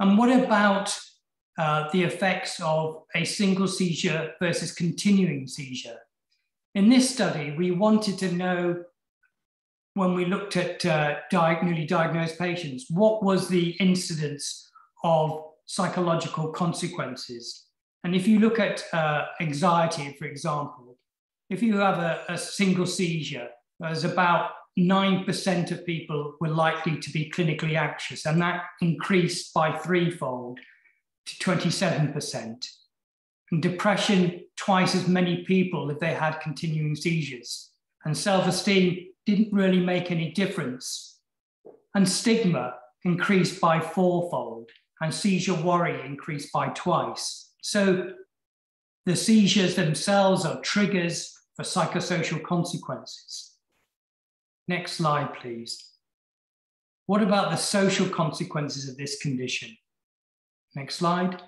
And what about uh, the effects of a single seizure versus continuing seizure? In this study, we wanted to know when we looked at uh, newly diagnosed patients, what was the incidence of psychological consequences? And if you look at uh, anxiety, for example, if you have a, a single seizure, there's about 9% of people were likely to be clinically anxious, and that increased by threefold to 27%. And depression, twice as many people if they had continuing seizures. And self esteem didn't really make any difference. And stigma increased by fourfold, and seizure worry increased by twice. So the seizures themselves are triggers for psychosocial consequences. Next slide, please. What about the social consequences of this condition? Next slide.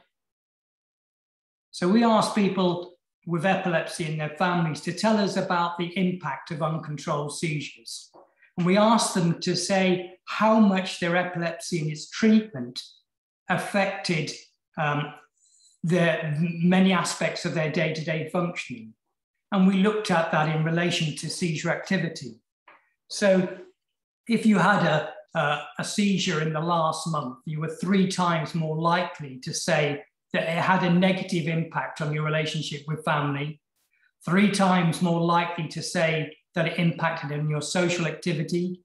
So we asked people with epilepsy and their families to tell us about the impact of uncontrolled seizures. And we asked them to say how much their epilepsy and its treatment affected um, the many aspects of their day-to-day functioning. And we looked at that in relation to seizure activity. So if you had a, a, a, seizure in the last month, you were three times more likely to say that it had a negative impact on your relationship with family, three times more likely to say that it impacted on your social activity,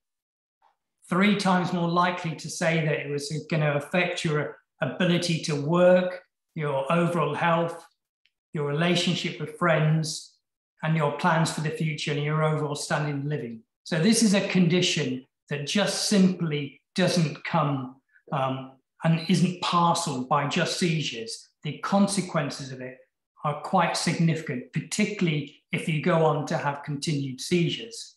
three times more likely to say that it was going to affect your ability to work, your overall health, your relationship with friends, and your plans for the future and your overall standing living. So this is a condition that just simply doesn't come um, and isn't parceled by just seizures. The consequences of it are quite significant, particularly if you go on to have continued seizures.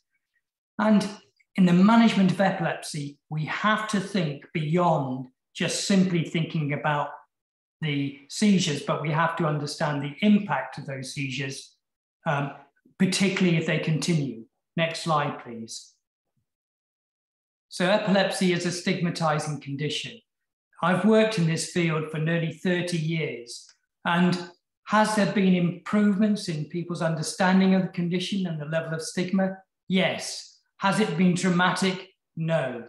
And in the management of epilepsy, we have to think beyond just simply thinking about the seizures, but we have to understand the impact of those seizures, um, particularly if they continue. Next slide, please. So epilepsy is a stigmatizing condition. I've worked in this field for nearly 30 years. And has there been improvements in people's understanding of the condition and the level of stigma? Yes. Has it been dramatic? No.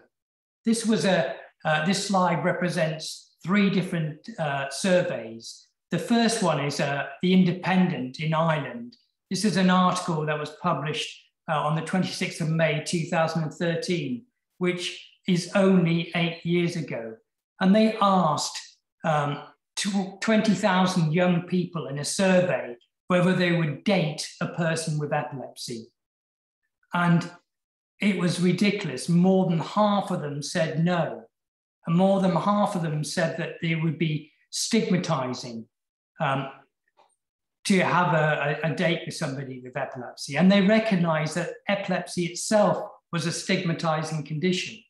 This was a, uh, this slide represents three different uh, surveys. The first one is uh, The Independent in Ireland. This is an article that was published uh, on the 26th of May 2013, which is only eight years ago. And they asked um, 20,000 young people in a survey whether they would date a person with epilepsy. And it was ridiculous. More than half of them said no. And more than half of them said that they would be stigmatizing um, to have a, a, date with somebody with epilepsy. And they recognized that epilepsy itself was a stigmatizing condition.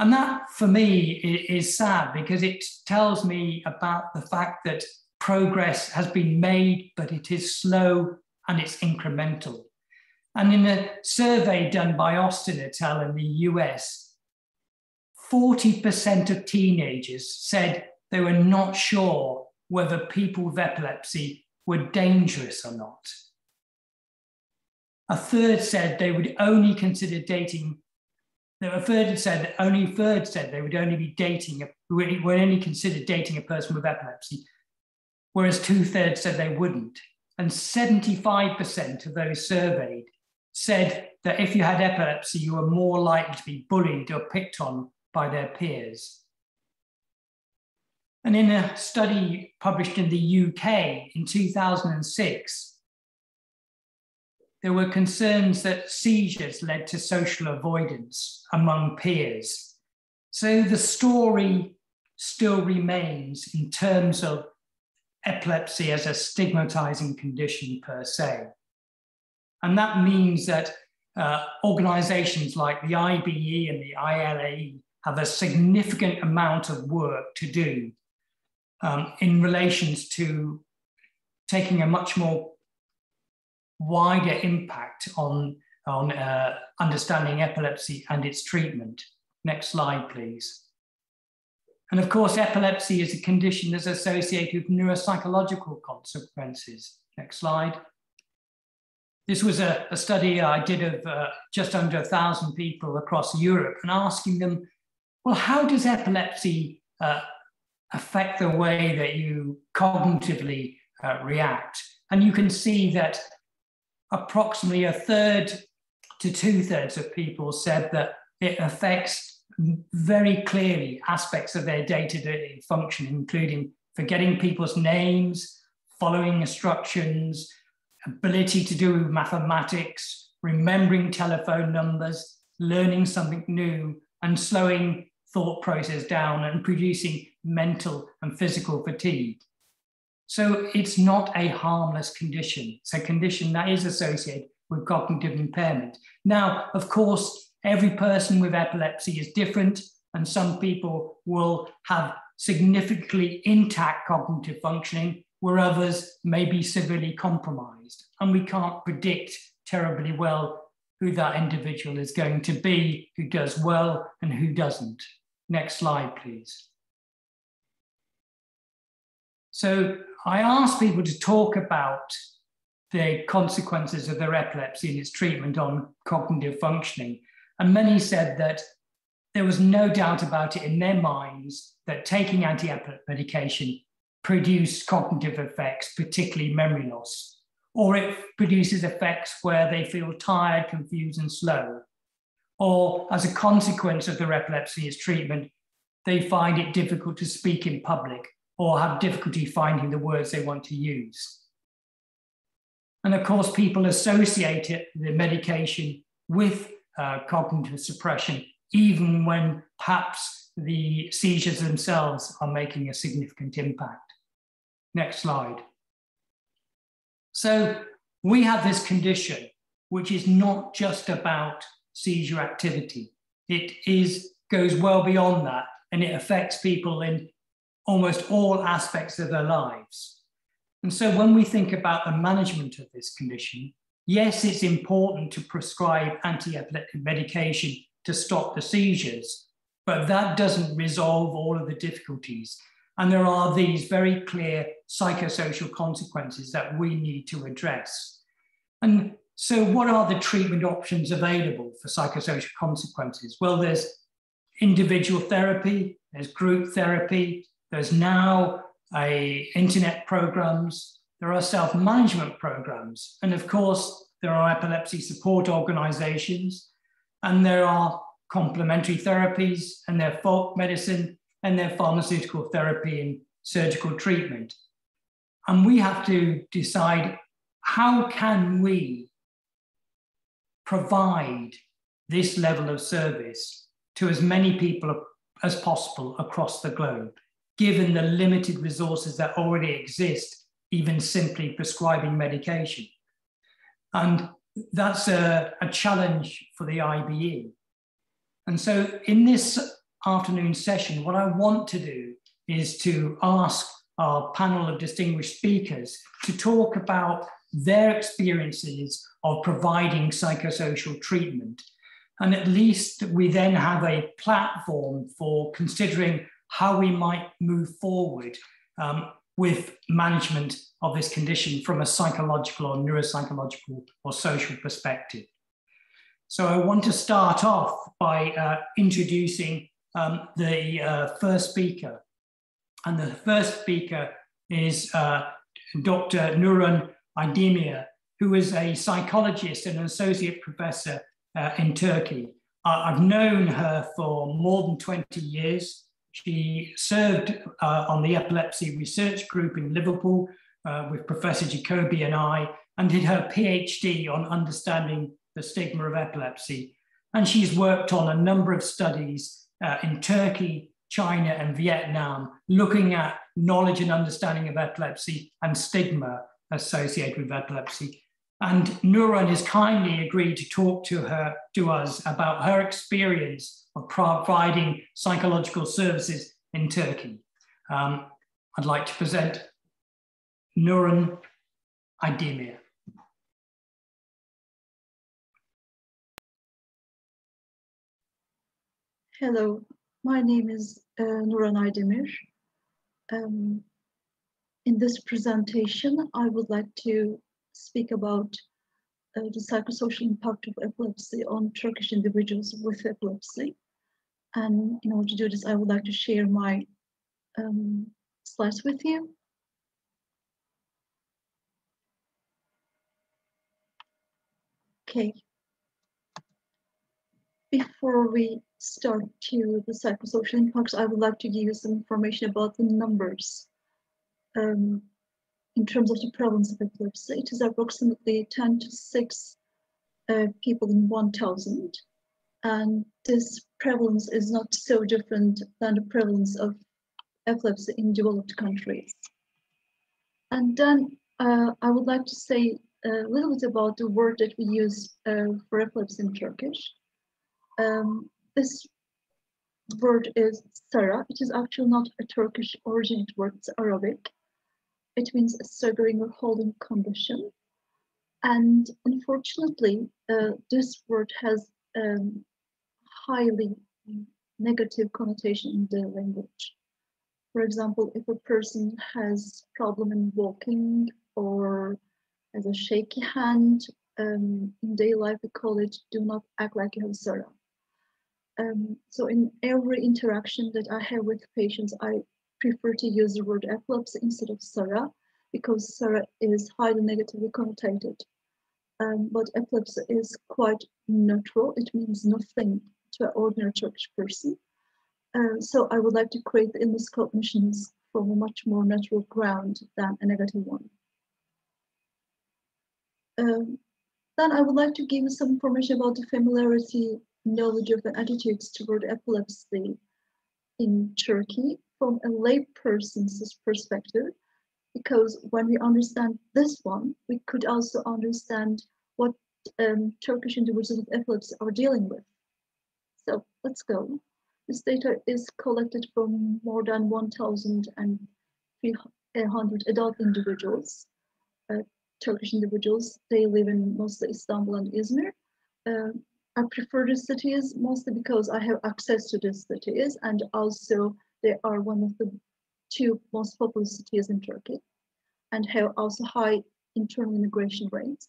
And that for me is sad because it tells me about the fact that progress has been made, but it is slow and it's incremental. And in a survey done by Austin et al. in the US, 40% of teenagers said they were not sure whether people with epilepsy were dangerous or not. A third said they would only consider dating. A third said that only a third said they would only be dating, would only consider dating a person with epilepsy, whereas two thirds said they wouldn't. And 75% of those surveyed said that if you had epilepsy, you were more likely to be bullied or picked on by their peers. And in a study published in the UK in 2006, there were concerns that seizures led to social avoidance among peers. So the story still remains in terms of epilepsy as a stigmatizing condition per se. And that means that uh, organizations like the IBE and the ILAE have a significant amount of work to do um, in relations to taking a much more wider impact on, on uh, understanding epilepsy and its treatment. Next slide, please. And of course, epilepsy is a condition that's associated with neuropsychological consequences. Next slide. This was a, a study I did of uh, just under a thousand people across Europe and asking them, well, how does epilepsy uh, affect the way that you cognitively uh, react? And you can see that approximately a third to two thirds of people said that it affects very clearly aspects of their day to day function, including forgetting people's names, following instructions, ability to do mathematics, remembering telephone numbers, learning something new, and slowing thought process down and producing mental and physical fatigue. So it's not a harmless condition. It's a condition that is associated with cognitive impairment. Now, of course, every person with epilepsy is different, and some people will have significantly intact cognitive functioning, where others may be severely compromised. And we can't predict terribly well who that individual is going to be, who does well and who doesn't. Next slide, please. So I asked people to talk about the consequences of their epilepsy and its treatment on cognitive functioning. And many said that there was no doubt about it in their minds that taking anti epileptic medication produced cognitive effects, particularly memory loss, or it produces effects where they feel tired, confused, and slow. Or as a consequence of their epilepsy, treatment, they find it difficult to speak in public or have difficulty finding the words they want to use. And of course, people associate the medication with uh, cognitive suppression, even when perhaps the seizures themselves are making a significant impact. Next slide. So we have this condition, which is not just about seizure activity. It is goes well beyond that, and it affects people in almost all aspects of their lives. And so when we think about the management of this condition, yes, it's important to prescribe anti-epileptic medication to stop the seizures, but that doesn't resolve all of the difficulties. And there are these very clear psychosocial consequences that we need to address. And so, what are the treatment options available for psychosocial consequences? Well, there's individual therapy, there's group therapy, there's now a internet programs, there are self-management programs, and of course, there are epilepsy support organizations, and there are complementary therapies, and their folk medicine, and their pharmaceutical therapy and surgical treatment. And we have to decide how can we provide this level of service to as many people as possible across the globe given the limited resources that already exist, even simply prescribing medication. And that's a, a challenge for the IBE. And so in this afternoon session, what I want to do is to ask our panel of distinguished speakers to talk about their experiences of providing psychosocial treatment. And at least we then have a platform for considering how we might move forward um, with management of this condition from a psychological or neuropsychological or social perspective. So I want to start off by uh, introducing um, the uh, first speaker. And the first speaker is uh, Dr. Nuran Aydemir, who is a psychologist and an associate professor uh, in Turkey. I've known her for more than 20 years. She served uh, on the epilepsy research group in Liverpool uh, with Professor Jacoby and I, and did her PhD on understanding the stigma of epilepsy. And she's worked on a number of studies uh, in Turkey, China, and Vietnam, looking at knowledge and understanding of epilepsy and stigma associated with epilepsy. And Nuran has kindly agreed to talk to her to us about her experience of providing psychological services in Turkey. Um, I'd like to present Nuran Aydemir. Hello, my name is uh, Nuran Aydemir. Um, in this presentation, I would like to speak about uh, the psychosocial impact of epilepsy on Turkish individuals with epilepsy. And in order to do this, I would like to share my um, slides with you. Okay. Before we start to the psychosocial impacts, I would like to give you some information about the numbers. Um, in terms of the prevalence of epilepsy, it is approximately 10 to 6 uh, people in 1,000. And this prevalence is not so different than the prevalence of epilepsy in developed countries. And then uh, I would like to say a little bit about the word that we use uh, for epilepsy in Turkish. Um, this word is Sara. It is actually not a Turkish originated word, it's Arabic. It means a staggering or holding condition. And unfortunately, uh, this word has um, highly negative connotation in the language. For example, if a person has problem in walking or has a shaky hand, um, in daily life we call it do not act like you have Sara. Um, so in every interaction that I have with patients, I prefer to use the word epilepsy instead of Sara because Sara is highly negatively connotated. Um, but epilepsy is quite neutral. It means nothing to an ordinary Turkish person. Uh, so I would like to create the illness cognitions from a much more natural ground than a negative one. Um, then I would like to give some information about the familiarity knowledge of the attitudes toward epilepsy in Turkey from a layperson's perspective, because when we understand this one, we could also understand what um, Turkish individuals with epilepsy are dealing with. So let's go. This data is collected from more than 1,300 adult individuals, uh, Turkish individuals. They live in mostly Istanbul and Izmir. Uh, I prefer the cities mostly because I have access to these cities and also they are one of the two most populous cities in Turkey and have also high internal immigration rates.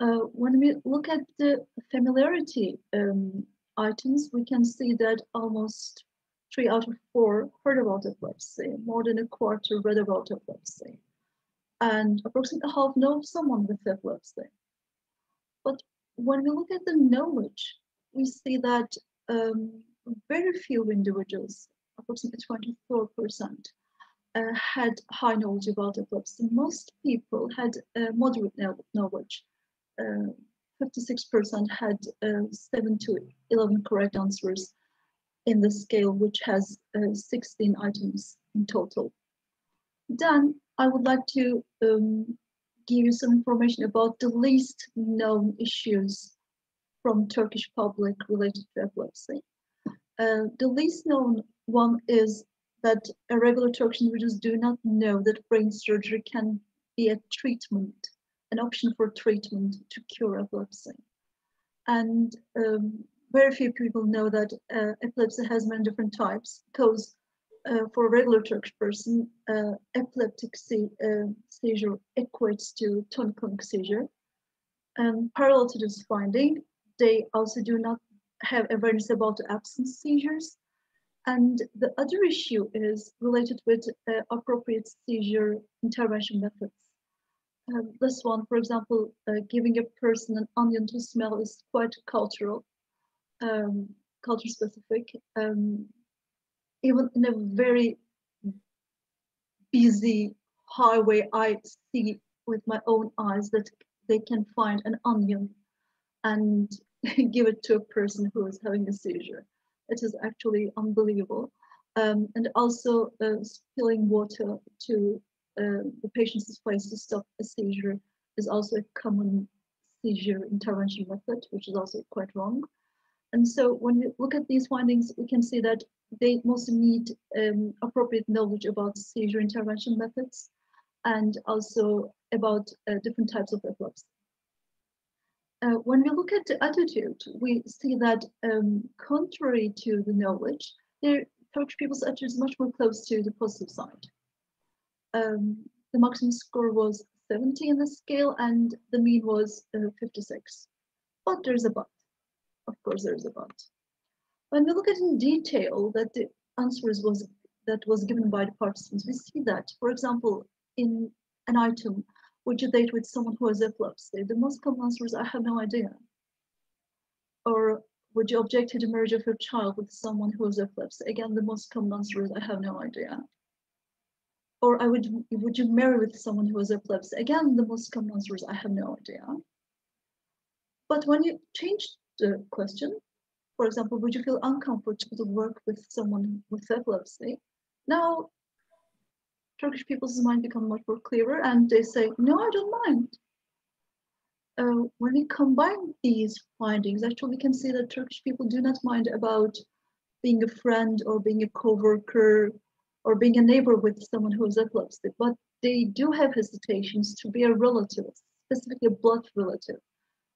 Uh, when we look at the familiarity um, items, we can see that almost three out of four heard about epilepsy, more than a quarter read about epilepsy, and approximately half know someone with epilepsy. But when we look at the knowledge, we see that um, very few individuals, approximately 24%, uh, had high knowledge about epilepsy. Most people had uh, moderate knowledge. 56% uh, had uh, 7 to 11 correct answers in the scale, which has uh, 16 items in total. Then I would like to um, give you some information about the least known issues from Turkish public related to epilepsy. Uh, the least known one is that a regular Turkish individuals do not know that brain surgery can be a treatment, an option for treatment to cure epilepsy. And um, very few people know that uh, epilepsy has many different types because uh, for a regular Turkish person, uh, epileptic se uh, seizure equates to tonic-clonic seizure. And parallel to this finding, they also do not have awareness about absence seizures. And the other issue is related with uh, appropriate seizure intervention methods. Um, this one, for example, uh, giving a person an onion to smell is quite cultural, um, culture specific. Um, even in a very busy highway, I see with my own eyes that they can find an onion and give it to a person who is having a seizure. It is actually unbelievable. Um, and also uh, spilling water to uh, the patient's face to stop a seizure is also a common seizure intervention method, which is also quite wrong. And so when we look at these findings, we can see that they mostly need um, appropriate knowledge about seizure intervention methods and also about uh, different types of epilepsy. Uh, when we look at the attitude, we see that um, contrary to the knowledge, the Turkish people's attitude is much more close to the positive side. Um, the maximum score was 70 in the scale and the mean was uh, 56. But there's a but. Of course, there's a but. When we look at in detail that the answers was that was given by the participants, we see that, for example, in an item, would you date with someone who has epilepsy? The most common answer is, I have no idea. Or would you object to the marriage of your child with someone who has epilepsy? Again, the most common answer is, I have no idea. Or I would, would you marry with someone who has epilepsy? Again, the most common answer is, I have no idea. But when you change the question, for example, would you feel uncomfortable to work with someone with epilepsy? Now, Turkish people's mind become much more clearer and they say, no, I don't mind. Uh, when we combine these findings, actually we can see that Turkish people do not mind about being a friend or being a co-worker or being a neighbor with someone who is epilepsy, but they do have hesitations to be a relative, specifically a blood relative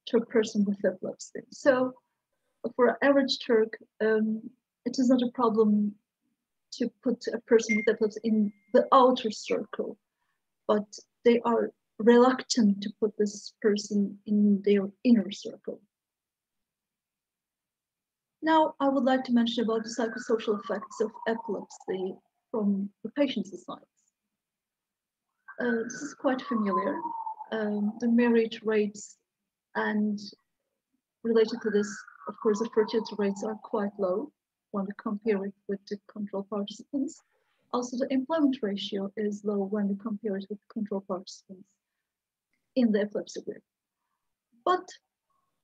to a person with epilepsy. So for average Turk, um, it is not a problem to put a person with epilepsy in the outer circle, but they are reluctant to put this person in their inner circle. Now, I would like to mention about the psychosocial effects of epilepsy from the patient's side. Uh, this is quite familiar. Um, the marriage rates and related to this, of course, the fertility rates are quite low when we compare it with the control participants. Also, the employment ratio is low when we compare it with control participants in the epilepsy group. But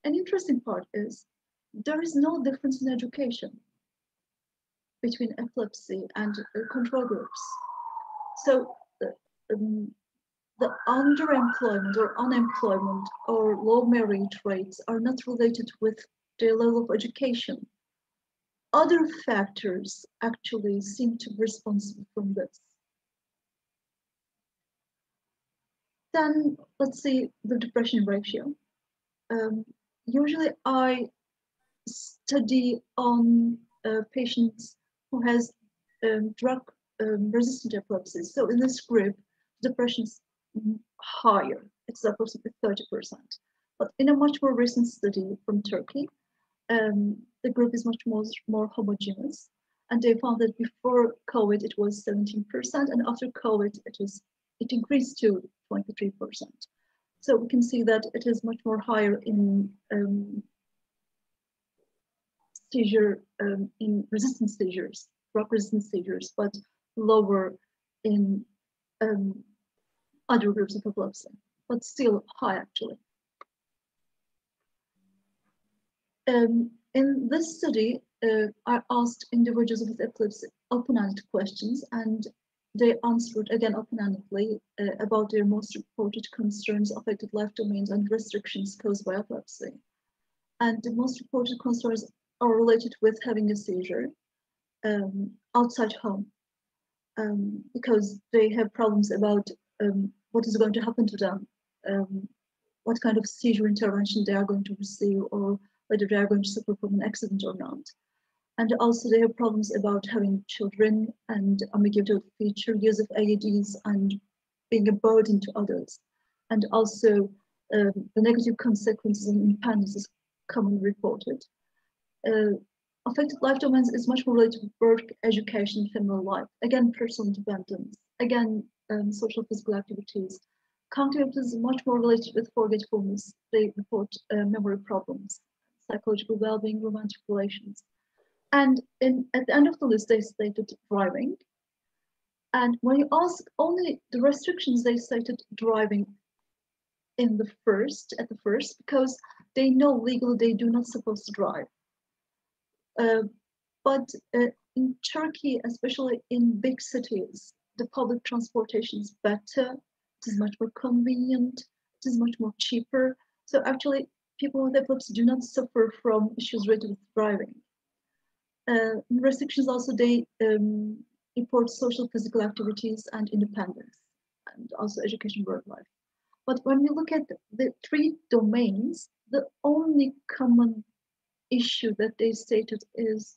an interesting part is there is no difference in education between epilepsy and uh, control groups. So um, the underemployment or unemployment or low marriage rates are not related with their level of education other factors actually seem to be responsible from this. Then let's see the depression ratio. Um, usually I study on uh, patients who has um, drug um, resistant epilepsy. So in this group, depression is higher. It's approximately 30%. But in a much more recent study from Turkey, um, the group is much more, more homogeneous. And they found that before COVID, it was 17%, and after COVID, it was it increased to 23%. So we can see that it is much more higher in um, seizure, um, in resistant seizures, drug resistant seizures, but lower in um, other groups of epilepsy, but still high actually. Um, in this study, uh, I asked individuals with epilepsy open-ended questions and they answered again open-endedly uh, about their most reported concerns, affected life domains and restrictions caused by epilepsy. And the most reported concerns are related with having a seizure um, outside home um, because they have problems about um, what is going to happen to them, um, what kind of seizure intervention they are going to receive or whether they are going to suffer from an accident or not. And also they have problems about having children and ambiguity of future use of AEDs and being a burden to others. And also um, the negative consequences of independence is commonly reported. Uh, affected life domains is much more related to work, education, family life. Again, personal independence. Again, um, social physical activities. Cognitive is much more related with forgetfulness. They report uh, memory problems psychological well-being, romantic relations. And in, at the end of the list, they stated driving. And when you ask only the restrictions, they stated driving in the first, at the first, because they know legally they do not supposed to drive. Uh, but uh, in Turkey, especially in big cities, the public transportation is better. It is much more convenient. It is much more cheaper. So actually, people with epilepsy do not suffer from issues related with driving. Uh, restrictions also, they um, report social physical activities and independence, and also education work life. But when we look at the three domains, the only common issue that they stated is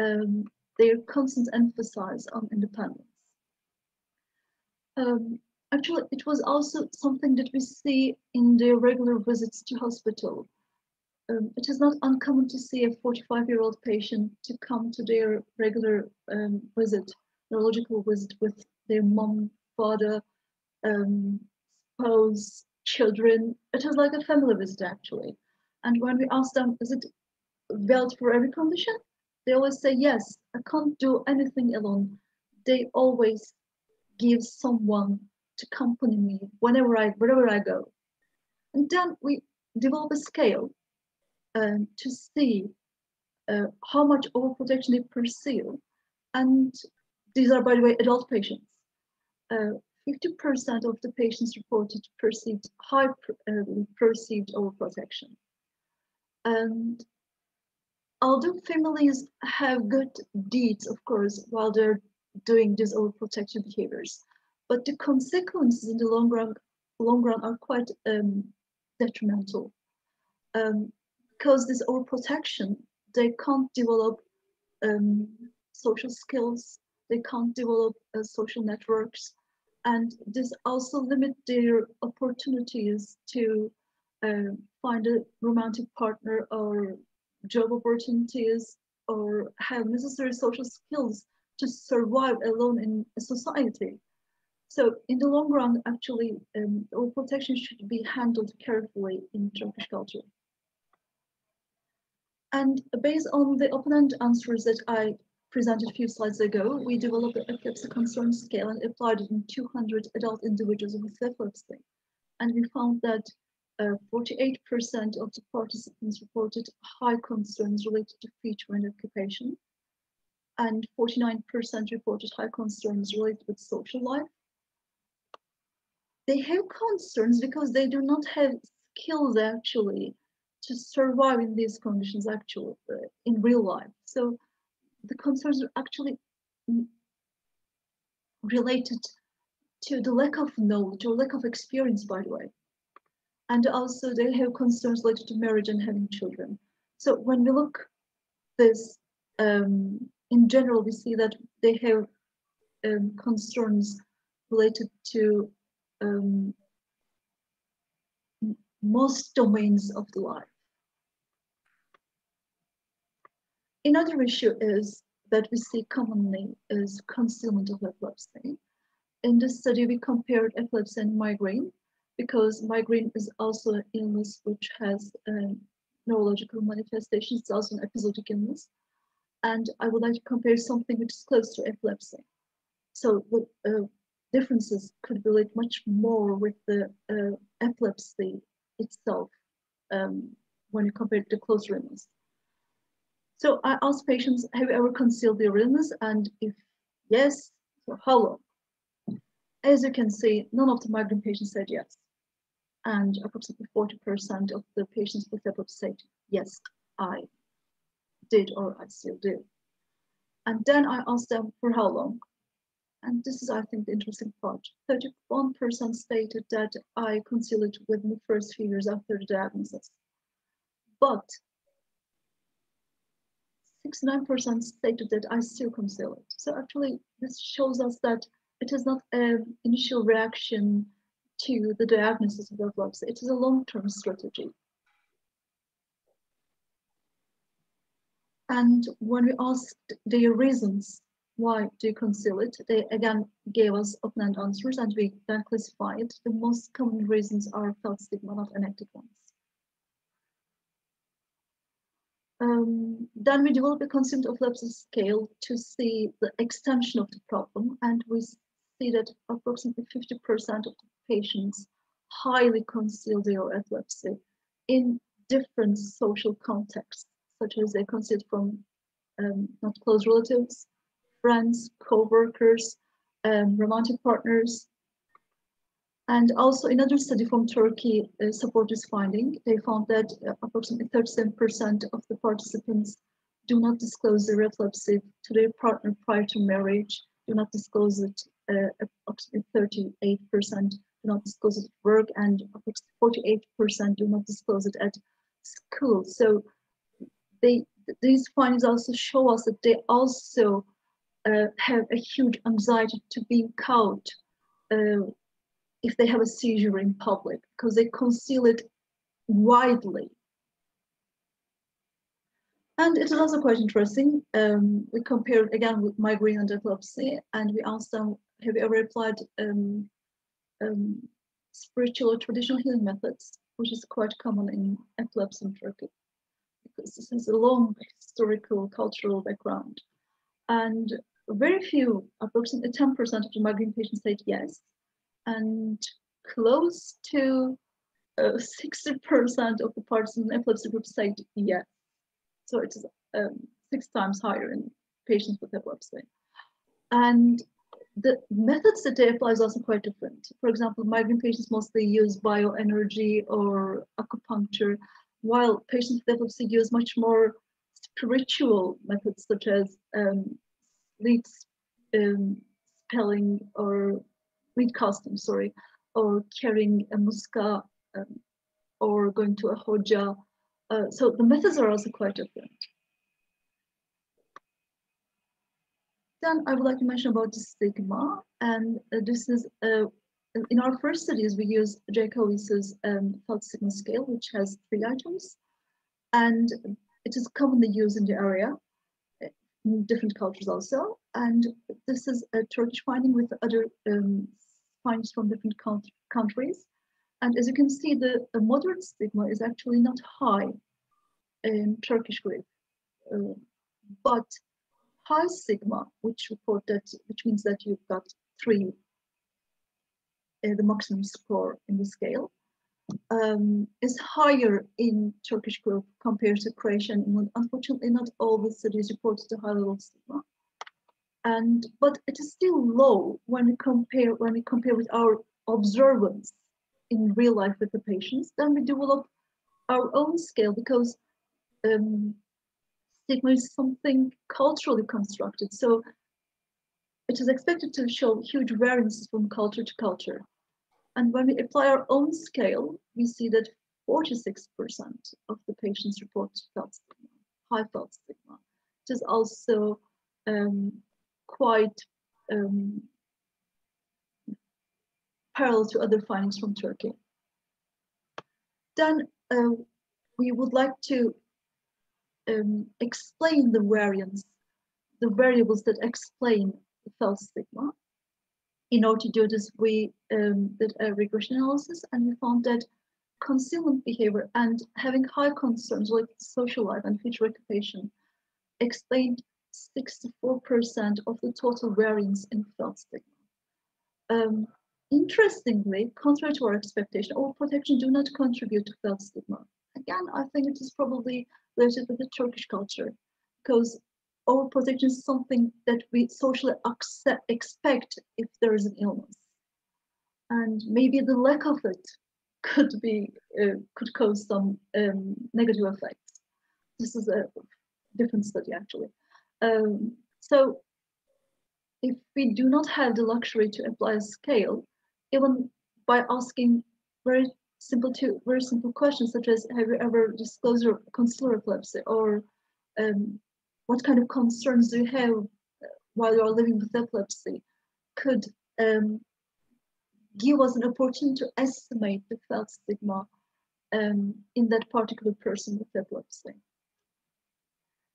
um, their constant emphasis on independence. Um, actually, it was also something that we see in their regular visits to hospital. Um, it is not uncommon to see a 45-year-old patient to come to their regular um, visit, neurological visit with their mom, father, um, spouse, children. It is like a family visit actually. And when we ask them, is it valid for every condition? They always say, yes, I can't do anything alone. They always give someone accompany me whenever I, wherever I go. And then we develop a scale um, to see uh, how much overprotection they perceive. And these are, by the way, adult patients. 50% uh, of the patients reported perceived high uh, perceived overprotection. And although families have good deeds, of course, while they're doing these overprotective behaviors, but the consequences in the long run, long run are quite um, detrimental. Um, because this overprotection, they can't develop um, social skills, they can't develop uh, social networks, and this also limit their opportunities to uh, find a romantic partner or job opportunities or have necessary social skills to survive alone in a society. So in the long run, actually, um, protection should be handled carefully in Turkish culture. And based on the open-ended answers that I presented a few slides ago, we developed a epilepsy concern scale and applied it in 200 adult individuals with epilepsy. And we found that 48% uh, of the participants reported high concerns related to feature and occupation, and 49% reported high concerns related with social life. They have concerns because they do not have skills actually to survive in these conditions actually uh, in real life. So the concerns are actually related to the lack of knowledge or lack of experience, by the way and also they have concerns related to marriage and having children. So when we look this um, in general, we see that they have um, concerns related to um, most domains of the life. Another issue is that we see commonly is concealment of epilepsy. In this study, we compared epilepsy and migraine because migraine is also an illness which has neurological manifestations. It's also an episodic illness. And I would like to compare something which is close to epilepsy. So uh, differences could relate much more with the uh, epilepsy itself um, when you compare to closer illness. So I asked patients, have you ever concealed their illness? And if yes, for how long? As you can see, none of the migraine patients said yes. And approximately 40% of the patients with epilepsy said, yes, I did or I still do. And then I asked them for how long. And this is, I think, the interesting part. 31% stated that I concealed it within the first few years after the diagnosis. But 69% stated that I still conceal it. So actually, this shows us that it is not an initial reaction to the diagnosis of epilepsy. It is a long-term strategy. And when we asked their reasons why do you conceal it, they again gave us open-end answers and we then classified. The most common reasons are felt stigma, not enacted ones. Um, then we developed a concept of scale to see the extension of the problem and we see that approximately 50% of the patients highly conceal their epilepsy in different social contexts, such as they conceal from um, not close relatives, friends, co-workers, um, romantic partners. And also another study from Turkey uh, support this finding. They found that uh, approximately 37% of the participants do not disclose their epilepsy to their partner prior to marriage, do not disclose it uh, approximately 38% do not disclose it at work, and 48% do not disclose it at school. So they these findings also show us that they also uh, have a huge anxiety to being caught uh, if they have a seizure in public because they conceal it widely. And it is also quite interesting. Um, we compared again with migraine and epilepsy, and we asked them, have you ever applied um, um, spiritual or traditional healing methods, which is quite common in epilepsy in Turkey, because this has a long historical, cultural background. And very few, approximately 10% of the migraine patients said yes, and close to 60% uh, of the participants in epilepsy group said yes. So it is um, six times higher in patients with epilepsy. And the methods that they apply is also quite different. For example, migraine patients mostly use bioenergy or acupuncture, while patients with epilepsy use much more spiritual methods such as um, lead um, spelling or lead casting, sorry, or carrying a muska um, or going to a hoja. Uh, so the methods are also quite different. Then I would like to mention about the stigma, and uh, this is uh, in our first studies we use Jacoby's um, felt stigma scale, which has three items, and it is commonly used in the area different cultures also. And this is a Turkish finding with other um, findings from different countries. And as you can see, the, the moderate stigma is actually not high in Turkish group, uh, but high stigma, which report that, which means that you've got three, uh, the maximum score in the scale, um, is higher in Turkish group compared to Croatian. Unfortunately, not all the studies reported the high level of stigma. And but it is still low when we compare when we compare with our observance in real life with the patients. Then we develop our own scale because um, stigma is something culturally constructed. So it is expected to show huge variances from culture to culture. And when we apply our own scale, we see that 46% of the patients report felt stigma, high felt stigma. It is also um, quite um, parallel to other findings from Turkey. Then uh, we would like to um, explain the variance, the variables that explain the felt stigma in order to do this, we um, did a regression analysis and we found that concealment behavior and having high concerns like social life and future occupation explained 64% of the total variance in felt stigma. Um, interestingly, contrary to our expectation, overprotection do not contribute to felt stigma. Again, I think it is probably related with the Turkish culture because overprotection is something that we socially accept, expect if there is an illness. And maybe the lack of it could be uh, could cause some um, negative effects. This is a different study actually. Um, so if we do not have the luxury to apply a scale, even by asking very simple to very simple questions such as have you ever disclosed your concealed epilepsy or um, what kind of concerns do you have while you're living with epilepsy could um, give us an opportunity to estimate the felt stigma um, in that particular person with epilepsy.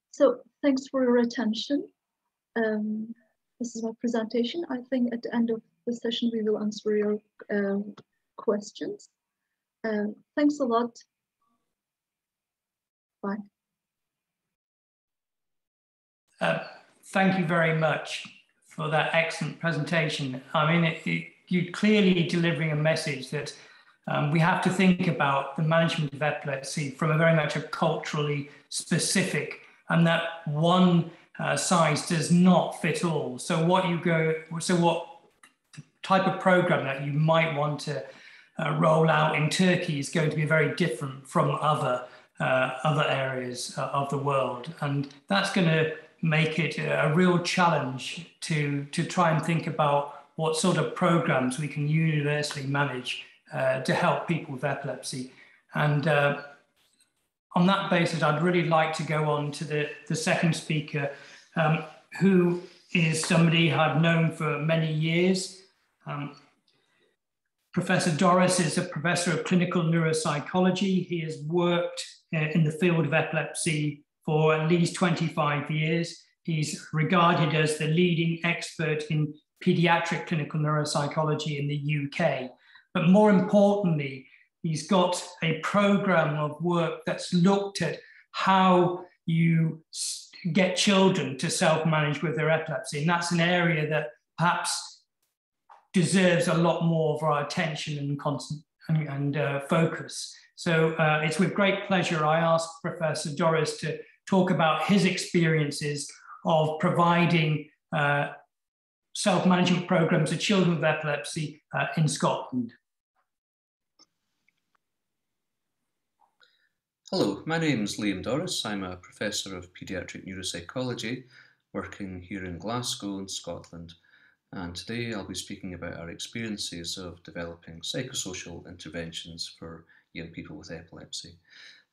So thanks for your attention. Um, this is my presentation. I think at the end of the session, we will answer your uh, questions. Uh, thanks a lot. Bye. Uh, thank you very much for that excellent presentation. I mean, it, it, you're clearly delivering a message that um, we have to think about the management of epilepsy from a very much a culturally specific, and that one uh, size does not fit all. So what you go, so what type of program that you might want to uh, roll out in Turkey is going to be very different from other uh, other areas uh, of the world, and that's going to make it a real challenge to to try and think about what sort of programs we can universally manage uh, to help people with epilepsy. And uh, on that basis, I'd really like to go on to the, the second speaker, um, who is somebody I've known for many years. Um, Professor Dorris is a professor of clinical neuropsychology. He has worked uh, in the field of epilepsy for at least 25 years. He's regarded as the leading expert in pediatric clinical neuropsychology in the UK. But more importantly, he's got a program of work that's looked at how you get children to self manage with their epilepsy. And that's an area that perhaps deserves a lot more of our attention and, constant, and, and uh, focus. So uh, it's with great pleasure I ask Professor Dorris to talk about his experiences of providing uh, self-management programs to children with epilepsy uh, in Scotland. Hello, my name is Liam Dorris. I'm a professor of paediatric neuropsychology working here in Glasgow in Scotland. And today I'll be speaking about our experiences of developing psychosocial interventions for young people with epilepsy.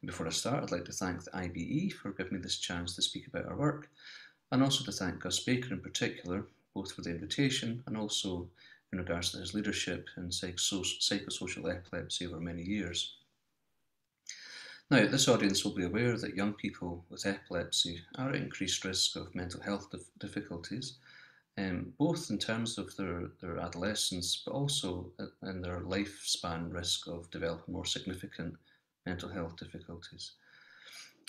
Before I start, I'd like to thank the IBE for giving me this chance to speak about our work, and also to thank Gus Baker in particular, both for the invitation and also in regards to his leadership in psychosocial epilepsy over many years. Now, this audience will be aware that young people with epilepsy are at increased risk of mental health dif difficulties, um, both in terms of their, their adolescence, but also in their lifespan risk of developing more significant mental health difficulties.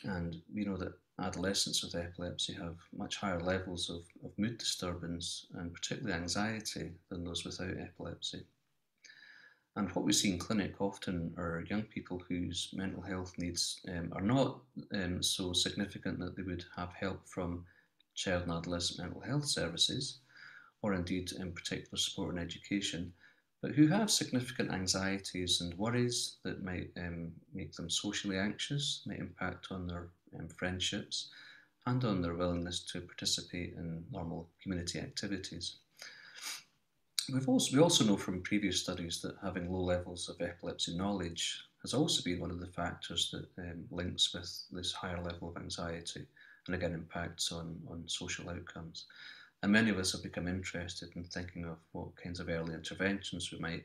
And we know that adolescents with epilepsy have much higher levels of, of mood disturbance and particularly anxiety than those without epilepsy. And what we see in clinic often are young people whose mental health needs um, are not um, so significant that they would have help from child and adolescent mental health services, or indeed in particular support and education, but who have significant anxieties and worries that might um, make them socially anxious, might impact on their um, friendships, and on their willingness to participate in normal community activities. We've also, we also know from previous studies that having low levels of epilepsy knowledge has also been one of the factors that um, links with this higher level of anxiety and again impacts on, on social outcomes. And many of us have become interested in thinking of what kinds of early interventions we might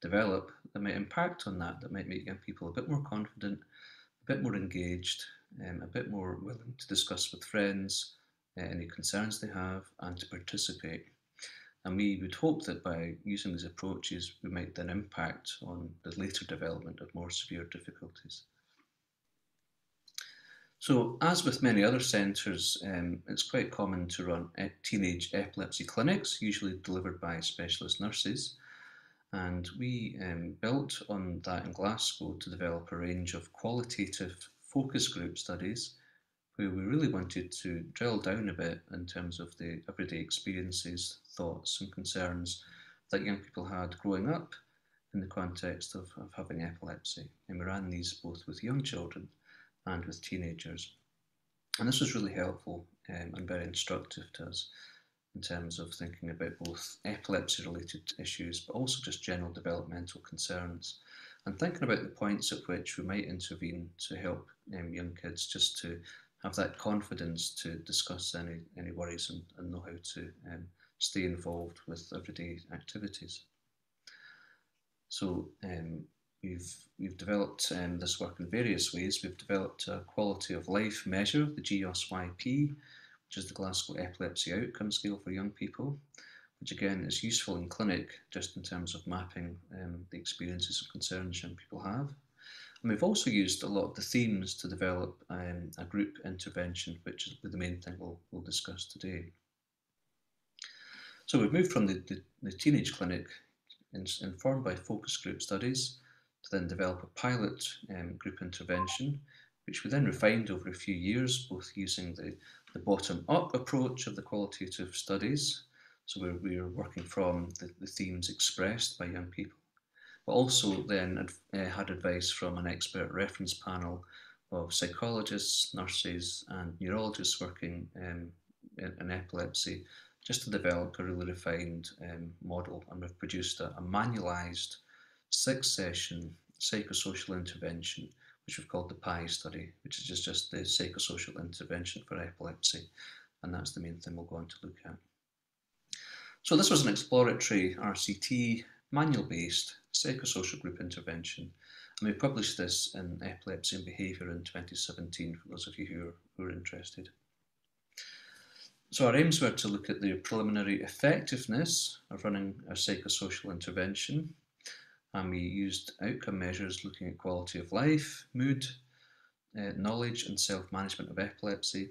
develop that might impact on that, that might make young people a bit more confident, a bit more engaged, um, a bit more willing to discuss with friends uh, any concerns they have and to participate. And we would hope that by using these approaches, we might then impact on the later development of more severe difficulties. So as with many other centres, um, it's quite common to run teenage epilepsy clinics, usually delivered by specialist nurses. And we um, built on that in Glasgow to develop a range of qualitative focus group studies where we really wanted to drill down a bit in terms of the everyday experiences, thoughts and concerns that young people had growing up in the context of, of having epilepsy. And we ran these both with young children and with teenagers. And this was really helpful um, and very instructive to us in terms of thinking about both epilepsy related issues, but also just general developmental concerns. And thinking about the points at which we might intervene to help um, young kids just to have that confidence to discuss any, any worries and, and know how to um, stay involved with everyday activities. So um, We've, we've developed um, this work in various ways. We've developed a quality of life measure, the GEOS-YP, which is the Glasgow Epilepsy Outcome Scale for young people, which again is useful in clinic just in terms of mapping um, the experiences and concerns young people have. And we've also used a lot of the themes to develop um, a group intervention, which is the main thing we'll, we'll discuss today. So we've moved from the, the, the teenage clinic in, informed by focus group studies to then develop a pilot um, group intervention, which we then refined over a few years, both using the, the bottom-up approach of the qualitative studies, so we're, we're working from the, the themes expressed by young people, but also then uh, had advice from an expert reference panel of psychologists, nurses and neurologists working um, in, in epilepsy just to develop a really refined um, model. And we've produced a, a manualised six session psychosocial intervention, which we've called the PIE study, which is just, just the psychosocial intervention for epilepsy. And that's the main thing we'll go on to look at. So this was an exploratory RCT manual-based psychosocial group intervention. And we published this in Epilepsy and Behaviour in 2017 for those of you who are, who are interested. So our aims were to look at the preliminary effectiveness of running a psychosocial intervention and we used outcome measures looking at quality of life, mood, uh, knowledge and self-management of epilepsy,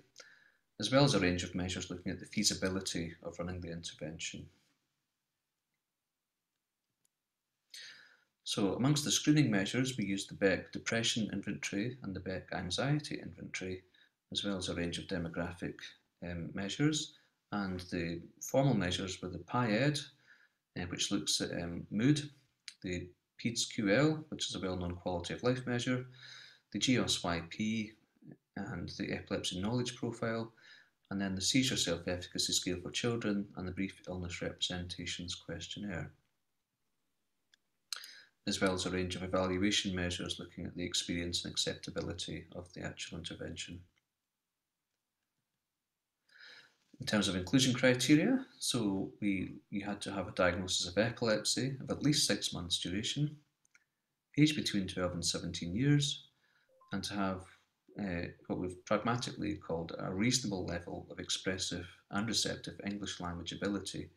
as well as a range of measures looking at the feasibility of running the intervention. So amongst the screening measures, we used the Beck Depression Inventory and the Beck Anxiety Inventory, as well as a range of demographic um, measures. And the formal measures were the PIED, uh, which looks at um, mood, the PEDS-QL, which is a well-known quality of life measure, the GEOS-YP and the epilepsy knowledge profile, and then the seizure self-efficacy scale for children and the brief illness representations questionnaire, as well as a range of evaluation measures looking at the experience and acceptability of the actual intervention. In terms of inclusion criteria, so we you had to have a diagnosis of epilepsy of at least six months duration, age between 12 and 17 years, and to have uh, what we've pragmatically called a reasonable level of expressive and receptive English language ability,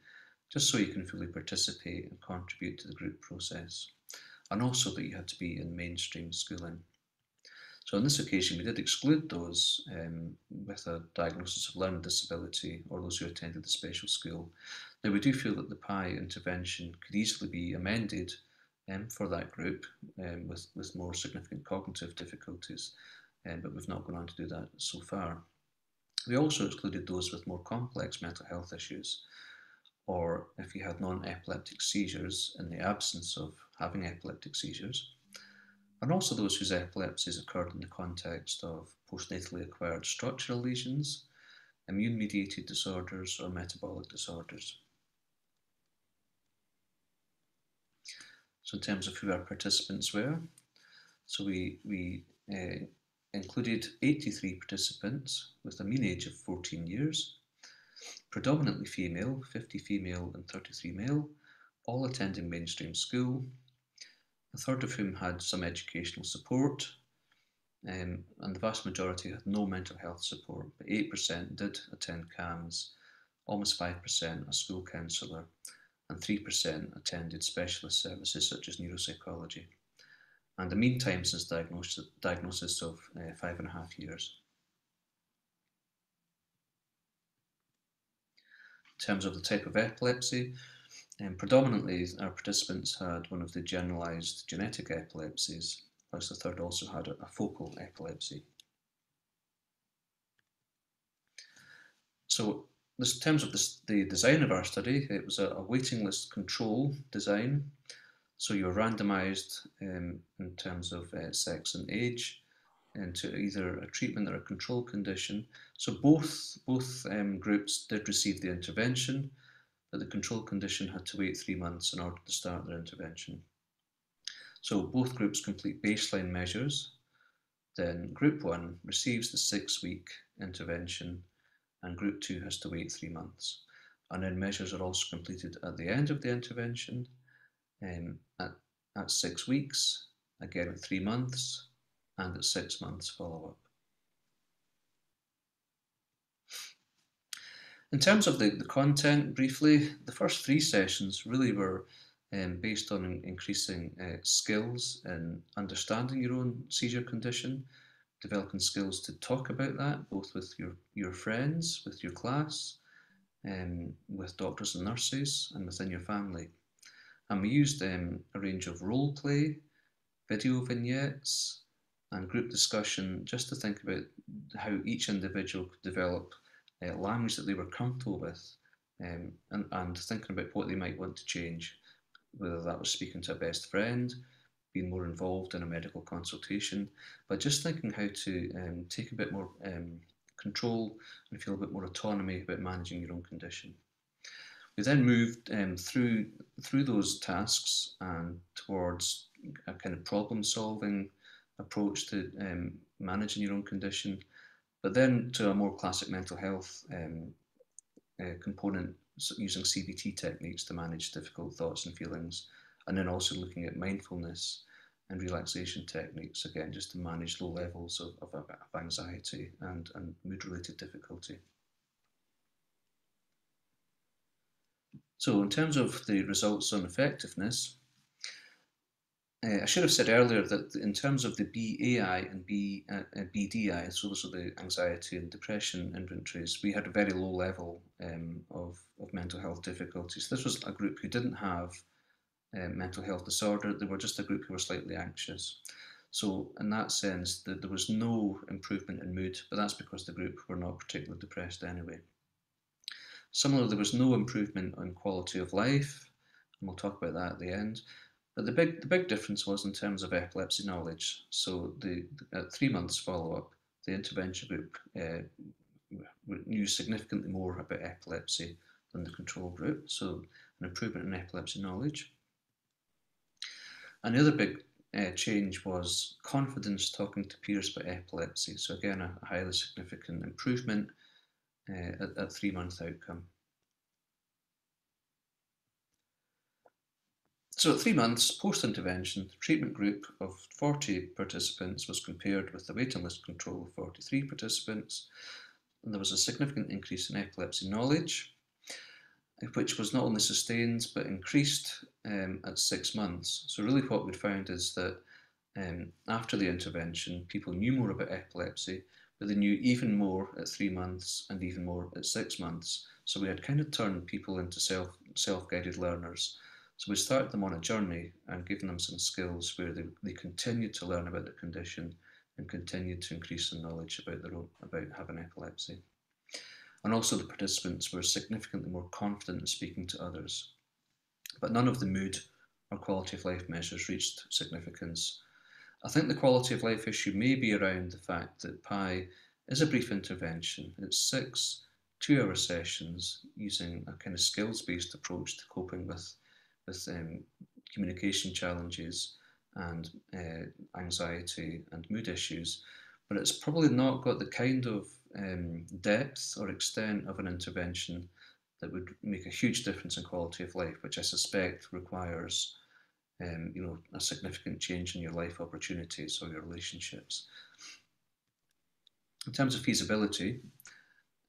just so you can fully participate and contribute to the group process, and also that you had to be in mainstream schooling. So on this occasion, we did exclude those um, with a diagnosis of learning disability or those who attended the special school. Now, we do feel that the PIE intervention could easily be amended um, for that group um, with, with more significant cognitive difficulties, um, but we've not gone on to do that so far. We also excluded those with more complex mental health issues, or if you had non-epileptic seizures in the absence of having epileptic seizures, and also those whose epilepsies occurred in the context of postnatally acquired structural lesions, immune mediated disorders, or metabolic disorders. So, in terms of who our participants were, so we, we uh, included 83 participants with a mean age of 14 years, predominantly female, 50 female and 33 male, all attending mainstream school, a third of whom had some educational support, um, and the vast majority had no mental health support, but 8% did attend CAMHS, almost 5% a school counsellor, and 3% attended specialist services such as neuropsychology. And the mean time since diagnosis, diagnosis of uh, five and a half years. In terms of the type of epilepsy, um, predominantly, our participants had one of the generalised genetic epilepsies, whilst the third also had a, focal epilepsy. So, in terms of the design of our study, it was a, a waiting list control design. So you were randomised um, in terms of uh, sex and age into either a treatment or a control condition. So both both um, groups did receive the intervention, that the control condition had to wait three months in order to start their intervention. So both groups complete baseline measures, then group one receives the six week intervention and group two has to wait three months. And then measures are also completed at the end of the intervention, um, at, at six weeks, again at three months, and at six months follow up. In terms of the, the content, briefly, the first three sessions really were um, based on increasing uh, skills in understanding your own seizure condition, developing skills to talk about that, both with your, your friends, with your class, um, with doctors and nurses, and within your family. And we used um, a range of role play, video vignettes, and group discussion just to think about how each individual could develop uh, language that they were comfortable with um, and, and thinking about what they might want to change, whether that was speaking to a best friend, being more involved in a medical consultation, but just thinking how to um, take a bit more um, control and feel a bit more autonomy about managing your own condition. We then moved um, through, through those tasks and towards a kind of problem solving approach to um, managing your own condition, but then to a more classic mental health um, uh, component using CBT techniques to manage difficult thoughts and feelings, and then also looking at mindfulness and relaxation techniques, again, just to manage low levels of, of, of anxiety and, and mood related difficulty. So, in terms of the results on effectiveness, uh, I should have said earlier that in terms of the BAI and B, uh, uh BDI, so those are the anxiety and depression inventories, we had a very low level um, of, of mental health difficulties. This was a group who didn't have um, mental health disorder, they were just a group who were slightly anxious. So, in that sense, the, there was no improvement in mood, but that's because the group were not particularly depressed anyway. Similarly, there was no improvement on quality of life, and we'll talk about that at the end. But the big, the big difference was in terms of epilepsy knowledge. So, the, at three months follow up, the intervention group uh, knew significantly more about epilepsy than the control group. So, an improvement in epilepsy knowledge. And the other big uh, change was confidence talking to peers about epilepsy. So again, a, highly significant improvement uh, at, at three month outcome. So at three months post-intervention, the treatment group of 40 participants was compared with the waiting list control of 43 participants, and there was a significant increase in epilepsy knowledge, which was not only sustained but increased um, at six months. So really what we found is that um, after the intervention, people knew more about epilepsy, but they knew even more at three months and even more at six months. So we had kind of turned people into self self-guided learners. So we started them on a journey and given them some skills where they, they continued to learn about the condition and continued to increase their knowledge about their own, about having epilepsy and also the participants were significantly more confident in speaking to others. But none of the mood or quality of life measures reached significance. I think the quality of life issue may be around the fact that PIE is a brief intervention. It's six two hour sessions using a kind of skills based approach to coping with, with um, communication challenges and uh, anxiety and mood issues. But it's probably not got the kind of um, depth or extent of an intervention that would make a huge difference in quality of life, which I suspect requires um, you know, a significant change in your life opportunities or your relationships. In terms of feasibility,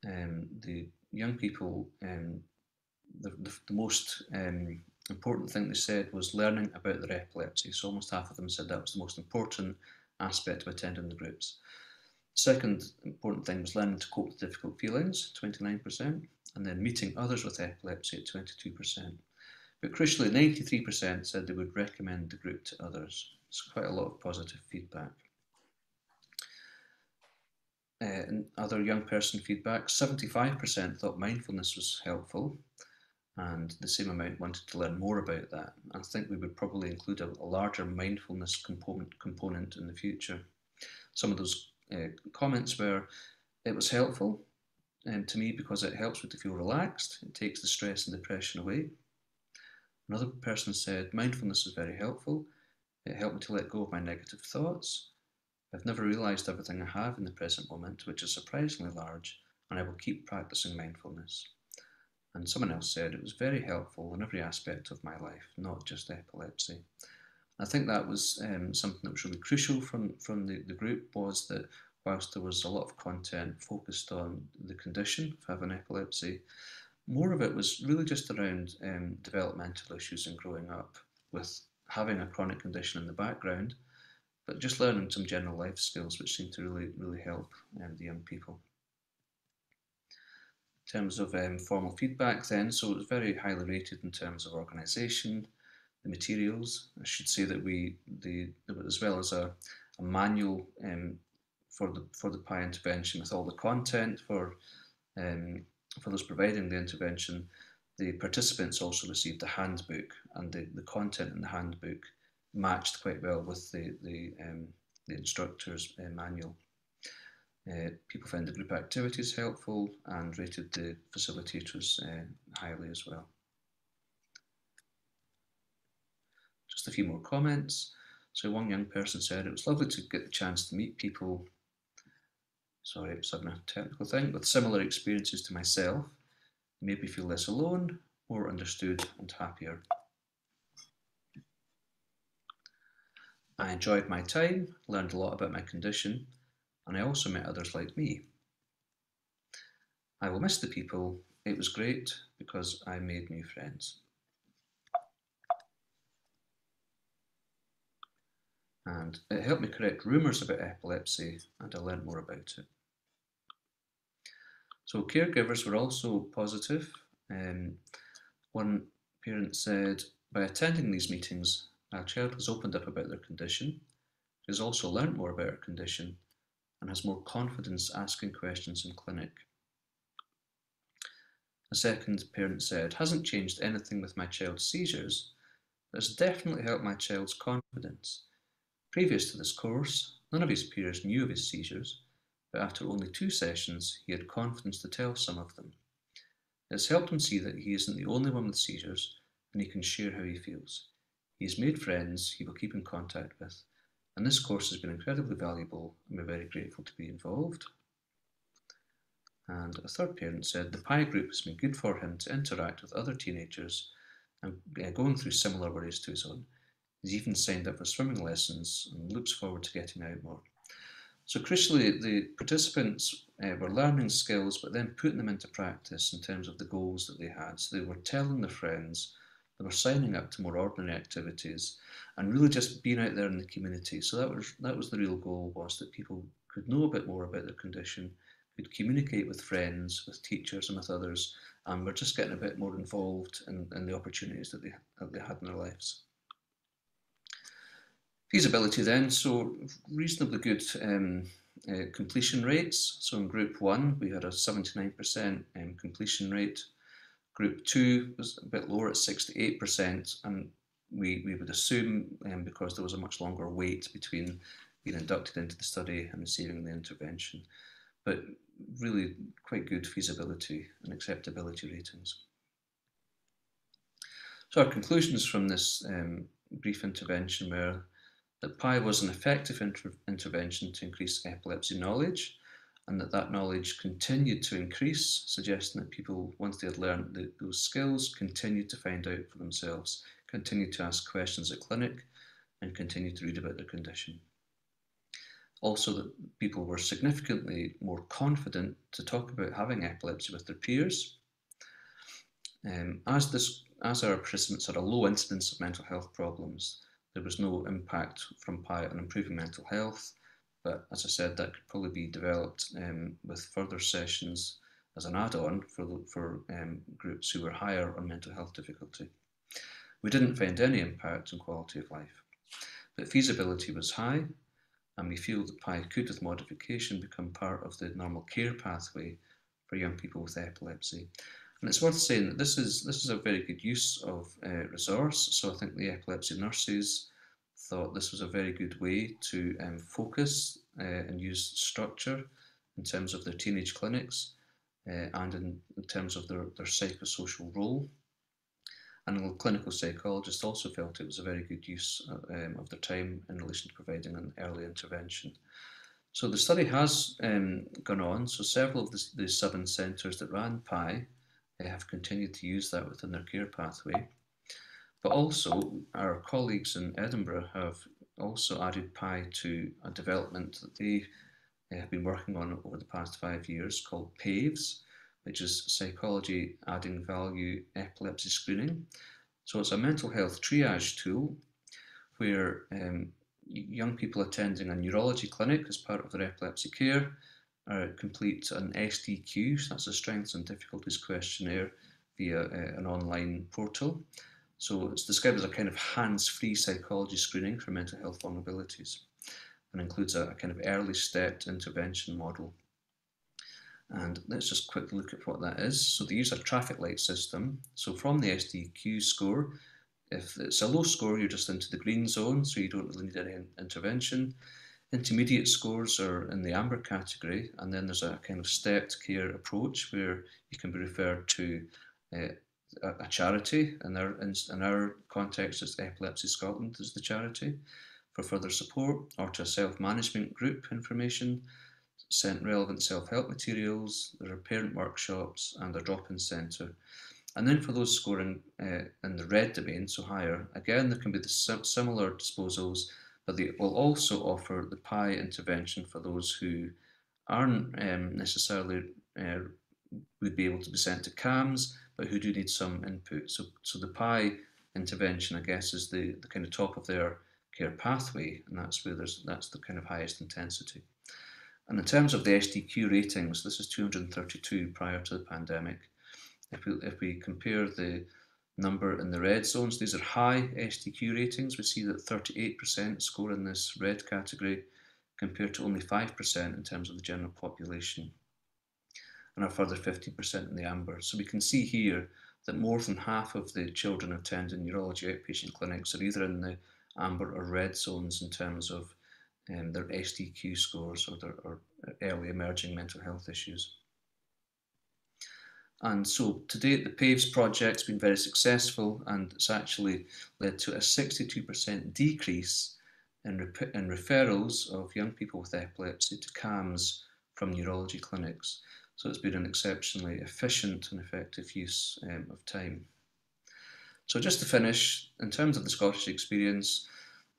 um, the young people, um, the, the, the, most um, important thing they said was learning about their epilepsy. So almost half of them said that was the most important aspect of attending the groups. Second important thing was learning to cope with difficult feelings, 29%, and then meeting others with epilepsy at 22%. But crucially, 93% said they would recommend the group to others. It's quite a lot of positive feedback. Uh, and other young person feedback, 75% thought mindfulness was helpful, and the same amount wanted to learn more about that. I think we would probably include a, a larger mindfulness component, component in the future. Some of those uh, comments were it was helpful um, to me because it helps me to feel relaxed, it takes the stress and depression away. Another person said mindfulness is very helpful, it helped me to let go of my negative thoughts. I've never realised everything I have in the present moment, which is surprisingly large, and I will keep practicing mindfulness. And someone else said it was very helpful in every aspect of my life, not just epilepsy. I think that was um, something that was really crucial from, from the, the group was that whilst there was a lot of content focused on the condition of having epilepsy, more of it was really just around um, developmental issues and growing up with having a chronic condition in the background, but just learning some general life skills which seemed to really, really help um, the young people. Terms of um, formal feedback then, so it was very highly rated in terms of organisation, the materials. I should say that we, the, as well as a, a manual um, for the for the PIE intervention with all the content for um, for those providing the intervention. The participants also received a handbook, and the, the content in the handbook matched quite well with the the, um, the instructor's uh, manual. Uh, people found the group activities helpful and rated the facilitators uh, highly as well. Just a few more comments. So one young person said, it was lovely to get the chance to meet people, sorry, it's having a technical thing, with similar experiences to myself. It made me feel less alone, more understood and happier. I enjoyed my time, learned a lot about my condition, and I also met others like me. I will miss the people. It was great because I made new friends. And it helped me correct rumours about epilepsy, and I learned more about it. So caregivers were also positive. Um, one parent said, by attending these meetings, our child has opened up about their condition, has also learned more about her condition, and has more confidence asking questions in clinic. A second parent said, hasn't changed anything with my child's seizures, but has definitely helped my child's confidence. Previous to this course, none of his peers knew of his seizures, but after only two sessions, he had confidence to tell some of them. It has helped him see that he isn't the only one with seizures, and he can share how he feels. He has made friends he will keep in contact with, and this course has been incredibly valuable and we're very grateful to be involved. And a third parent said the PIE group has been good for him to interact with other teenagers and uh, going through similar worries to his own. He's even signed up for swimming lessons and looks forward to getting out more. So crucially, the participants uh, were learning skills, but then putting them into practice in terms of the goals that they had. So they were telling their friends, they were signing up to more ordinary activities, and really just being out there in the community. So that was that was the real goal was that people could know a bit more about their condition, could communicate with friends, with teachers, and with others, and were just getting a bit more involved in, in the opportunities that they that they had in their lives. Feasibility then, so reasonably good um, uh, completion rates. So in group one, we had a 79% um, completion rate. Group two was a bit lower at 68%, and we, we would assume um, because there was a much longer wait between being inducted into the study and receiving the intervention. But really quite good feasibility and acceptability ratings. So our conclusions from this um, brief intervention were that PIE was an effective inter intervention to increase epilepsy knowledge and that that knowledge continued to increase, suggesting that people, once they had learned the, those skills, continued to find out for themselves, continued to ask questions at clinic, and continued to read about their condition. Also, that people were significantly more confident to talk about having epilepsy with their peers. Um, as, this, as our participants had a low incidence of mental health problems, there was no impact from PIE on improving mental health, but as I said, that could probably be developed um, with further sessions as an add-on for, for um, groups who were higher on mental health difficulty. We didn't find any impact on quality of life, but feasibility was high, and we feel that PIE could, with modification, become part of the normal care pathway for young people with epilepsy. And it's worth saying that this is this is a very good use of uh, resource. So I think the epilepsy nurses thought this was a very good way to um, focus uh, and use structure in terms of their teenage clinics uh, and in, in, terms of their, their psychosocial role. And the clinical psychologist also felt it was a very good use uh, um, of their time in relation to providing an early intervention. So the study has um, gone on. So several of the, the seven centres that ran PIE they have continued to use that within their care pathway. But also, our colleagues in Edinburgh have also added PIE to a development that they have been working on over the past five years called PAVES, which is Psychology Adding Value Epilepsy Screening. So it's a mental health triage tool where um, young people attending a neurology clinic as part of their epilepsy care uh, complete an SDQ, so that's a Strengths and Difficulties questionnaire via uh, an online portal. So it's described as a kind of hands-free psychology screening for mental health vulnerabilities and includes a, a kind of early step intervention model. And let's just quickly look at what that is. So they use a traffic light system. So from the SDQ score, if it's a low score, you're just into the green zone, so you don't really need any intervention. Intermediate scores are in the amber category, and then there's a kind of stepped care approach where you can be referred to uh, a, charity. In our, in, in our context, it's Epilepsy Scotland is the charity for further support, or to a self-management group information, sent relevant self-help materials, there are parent workshops and a drop-in centre. And then for those scoring uh, in the red domain, so higher, again, there can be the similar disposals, but they will also offer the PIE intervention for those who aren't um, necessarily uh, would be able to be sent to CAMHS, but who do need some input. So, so the PIE intervention, I guess, is the, the kind of top of their care pathway, and that's where there's that's the kind of highest intensity. And in terms of the SDQ ratings, this is 232 prior to the pandemic. If we, if we compare the number in the red zones, these are high SDQ ratings. We see that 38% score in this red category compared to only 5% in terms of the general population and a further 50% in the amber. So we can see here that more than half of the children attending neurology outpatient clinics are either in the amber or red zones in terms of um, their SDQ scores or their or early emerging mental health issues. And so to date, the PAVES project's been very successful and it's actually led to a 62% decrease in, in referrals of young people with epilepsy to CAMHS from neurology clinics. So it's been an exceptionally efficient and effective use um, of time. So just to finish, in terms of the Scottish experience,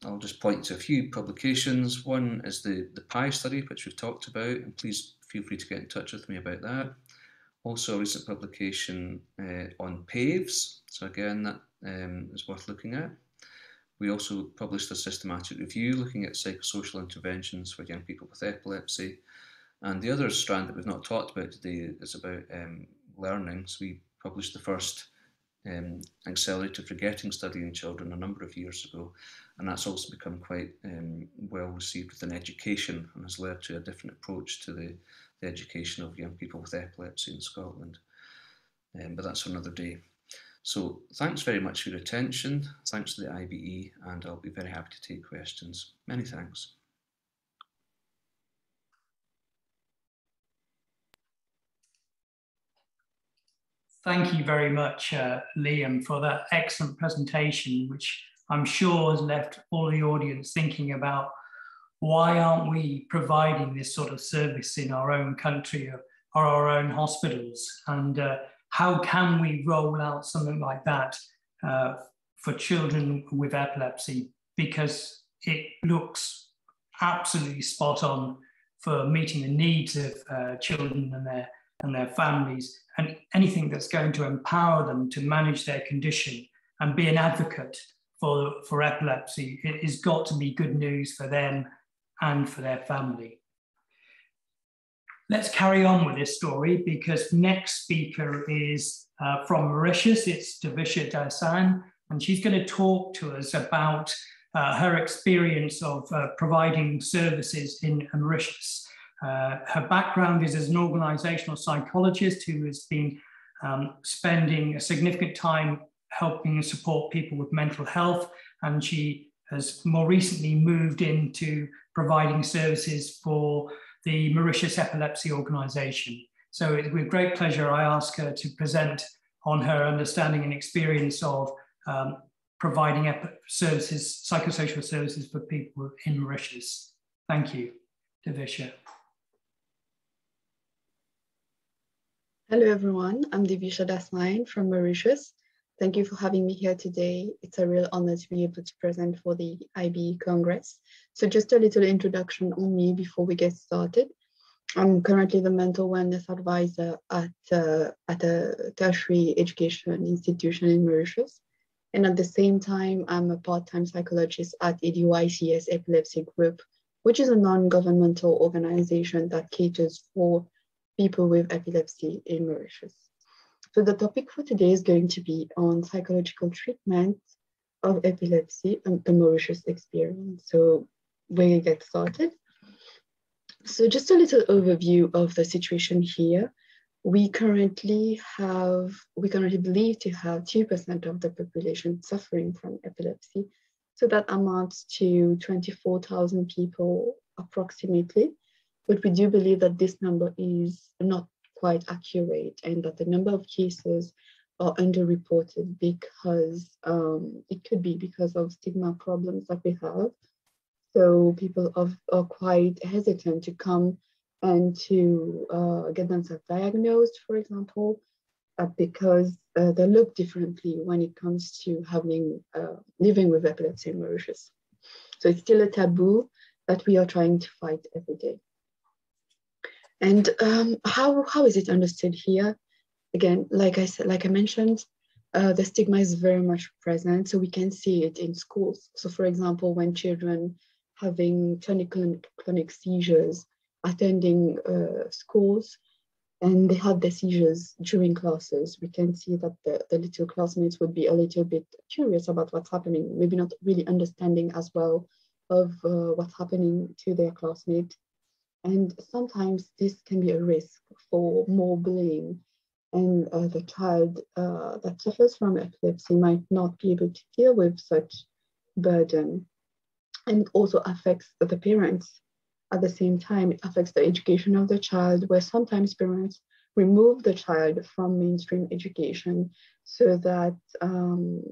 I'll just point to a few publications. One is the, the PIE study, which we've talked about, and please feel free to get in touch with me about that. Also a recent publication uh, on PAVES, so again, that um, is worth looking at. We also published a systematic review looking at psychosocial interventions for young people with epilepsy. And the other strand that we've not talked about today is about um, learning. So we published the first um, accelerated forgetting study in children a number of years ago, and that's also become quite um, well received within education and has led to a different approach to the, the education of young people with epilepsy in Scotland. Um, but that's another day. So thanks very much for your attention. Thanks to the IBE, and I'll be very happy to take questions. Many thanks. Thank you very much, uh, Liam, for that excellent presentation, which I'm sure has left all the audience thinking about why aren't we providing this sort of service in our own country or, or our own hospitals? And uh, how can we roll out something like that uh, for children with epilepsy? Because it looks absolutely spot on for meeting the needs of uh, children and their and their families and anything that's going to empower them to manage their condition and be an advocate for, for epilepsy, has got to be good news for them and for their family. Let's carry on with this story because next speaker is uh, from Mauritius. It's Devisha Dassyne, and she's going to talk to us about uh, her experience of uh, providing services in Mauritius. Uh, her background is as an organizational psychologist who has been um, spending a significant time helping and support people with mental health. And she has more recently moved into providing services for the Mauritius Epilepsy Organization. So it's with great pleasure I ask her to present on her understanding and experience of um, providing services, psychosocial services for people in Mauritius. Thank you, Devisha. Hello, everyone. I'm Devisha Dassyne from Mauritius. Thank you for having me here today. It's a real honor to be able to present for the IBE Congress. So just a little introduction on me before we get started. I'm currently the mental wellness advisor at, uh, at a tertiary education institution in Mauritius. And at the same time, I'm a part-time psychologist at EDYCS Epilepsy Group, which is a non-governmental organization that caters for people with epilepsy in Mauritius. So the topic for today is going to be on psychological treatment of epilepsy and the Mauritius experience. So we get started. So just a little overview of the situation here. We currently have, we currently believe to have 2% of the population suffering from epilepsy. So that amounts to 24,000 people approximately, but we do believe that this number is not quite accurate and that the number of cases are underreported because um, it could be because of stigma problems that we have. So people are, are quite hesitant to come and to uh, get themselves diagnosed, for example, uh, because uh, they look differently when it comes to having uh, living with epilepsy and Mauritius. So it's still a taboo that we are trying to fight every day. And um, how, how is it understood here? Again, like I said, like I mentioned, uh, the stigma is very much present. So we can see it in schools. So for example, when children having tonic-clonic seizures, attending uh, schools, and they have their seizures during classes, we can see that the, the little classmates would be a little bit curious about what's happening, maybe not really understanding as well of uh, what's happening to their classmate. And sometimes this can be a risk for more bullying. And uh, the child uh, that suffers from epilepsy might not be able to deal with such burden. And it also affects the parents. At the same time, it affects the education of the child, where sometimes parents remove the child from mainstream education so that um,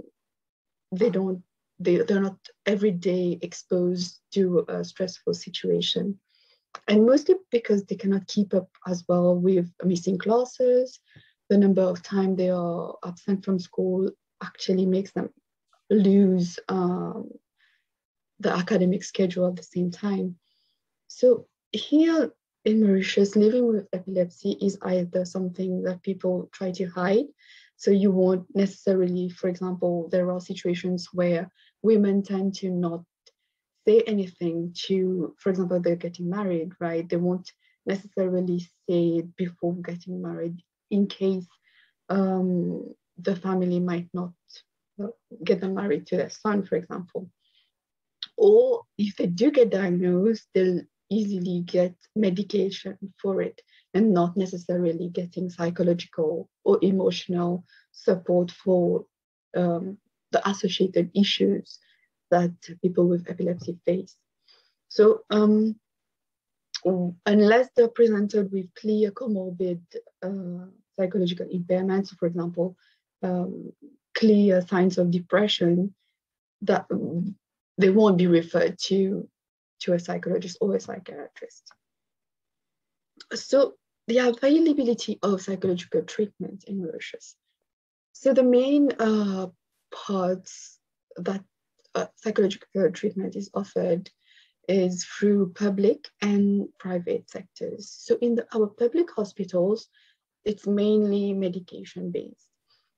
they don't they, they're not every day exposed to a stressful situation and mostly because they cannot keep up as well with missing classes the number of time they are absent from school actually makes them lose um, the academic schedule at the same time so here in Mauritius, living with epilepsy is either something that people try to hide. So you won't necessarily, for example, there are situations where women tend to not say anything to, for example, they're getting married, right? They won't necessarily say it before getting married in case um, the family might not uh, get them married to their son, for example. Or if they do get diagnosed, they'll easily get medication for it and not necessarily getting psychological or emotional support for um, the associated issues that people with epilepsy face. So um, unless they're presented with clear comorbid uh, psychological impairments, for example, um, clear signs of depression, that they won't be referred to to a psychologist or a psychiatrist. So the availability of psychological treatment in Mauritius. So the main uh, parts that uh, psychological treatment is offered is through public and private sectors. So in the, our public hospitals, it's mainly medication based.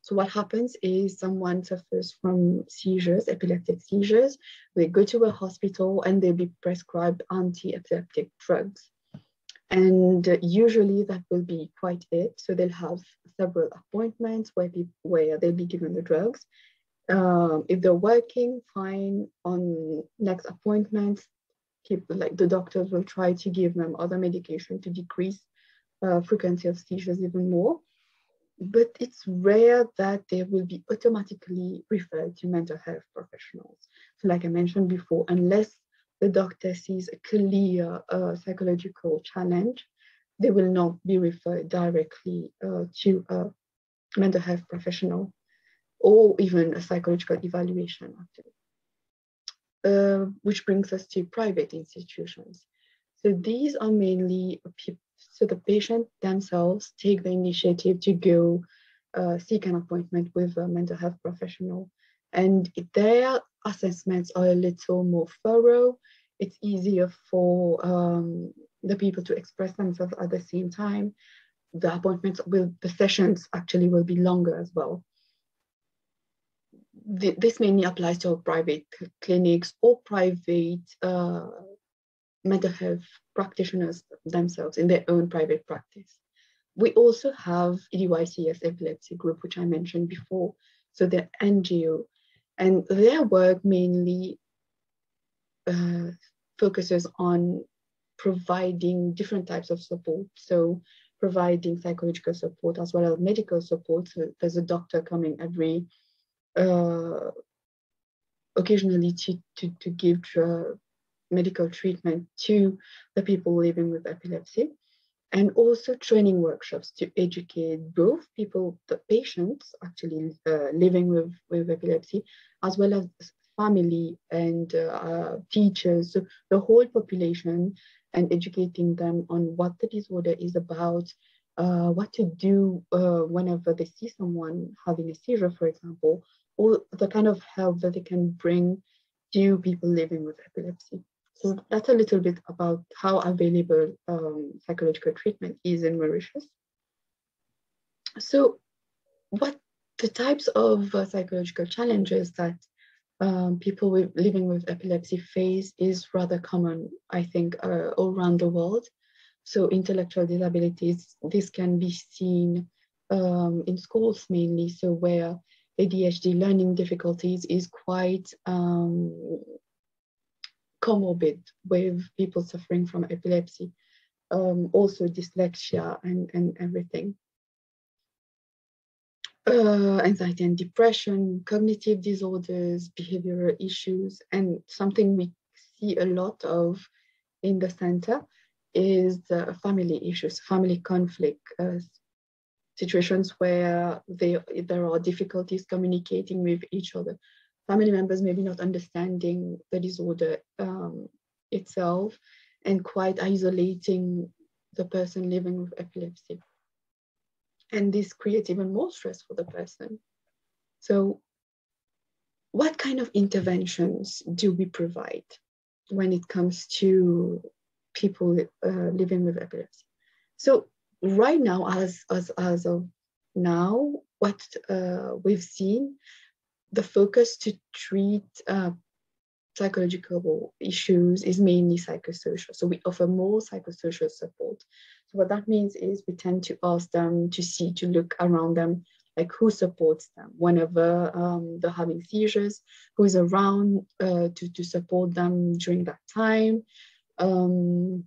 So what happens is someone suffers from seizures, epileptic seizures. They go to a hospital and they'll be prescribed anti-epileptic drugs. And usually that will be quite it. So they'll have several appointments where, where they'll be given the drugs. Um, if they're working fine. On next appointments, keep like the doctors will try to give them other medication to decrease uh, frequency of seizures even more. But it's rare that they will be automatically referred to mental health professionals. So like I mentioned before, unless the doctor sees a clear uh, psychological challenge, they will not be referred directly uh, to a mental health professional or even a psychological evaluation actually. Uh, which brings us to private institutions. So these are mainly so the patient themselves take the initiative to go uh, seek an appointment with a mental health professional. And their assessments are a little more thorough. It's easier for um, the people to express themselves at the same time. The appointments will, the sessions actually will be longer as well. This mainly applies to private clinics or private uh, mental health practitioners themselves in their own private practice. We also have EDYCS Epilepsy Group, which I mentioned before. So they're NGO, and their work mainly uh, focuses on providing different types of support. So providing psychological support as well as medical support. So there's a doctor coming every occasionally to, to, to give medical treatment to the people living with epilepsy and also training workshops to educate both people, the patients actually uh, living with, with epilepsy, as well as family and uh, teachers, so the whole population, and educating them on what the disorder is about, uh, what to do uh, whenever they see someone having a seizure, for example, or the kind of help that they can bring to people living with epilepsy. So that's a little bit about how available um, psychological treatment is in Mauritius. So what the types of uh, psychological challenges that um, people with, living with epilepsy face is rather common, I think, uh, all around the world. So intellectual disabilities, this can be seen um, in schools mainly, so where ADHD learning difficulties is quite um, comorbid with people suffering from epilepsy, um, also dyslexia and, and everything. Uh, anxiety and depression, cognitive disorders, behavioral issues, and something we see a lot of in the center is uh, family issues, family conflict, uh, situations where they, there are difficulties communicating with each other, family members maybe not understanding the disorder um, itself and quite isolating the person living with epilepsy. And this creates even more stress for the person. So what kind of interventions do we provide when it comes to people uh, living with epilepsy? So right now, as, as, as of now, what uh, we've seen the focus to treat uh, psychological issues is mainly psychosocial. So we offer more psychosocial support. So what that means is we tend to ask them to see, to look around them, like who supports them whenever um, they're having seizures, who is around uh, to, to support them during that time, um,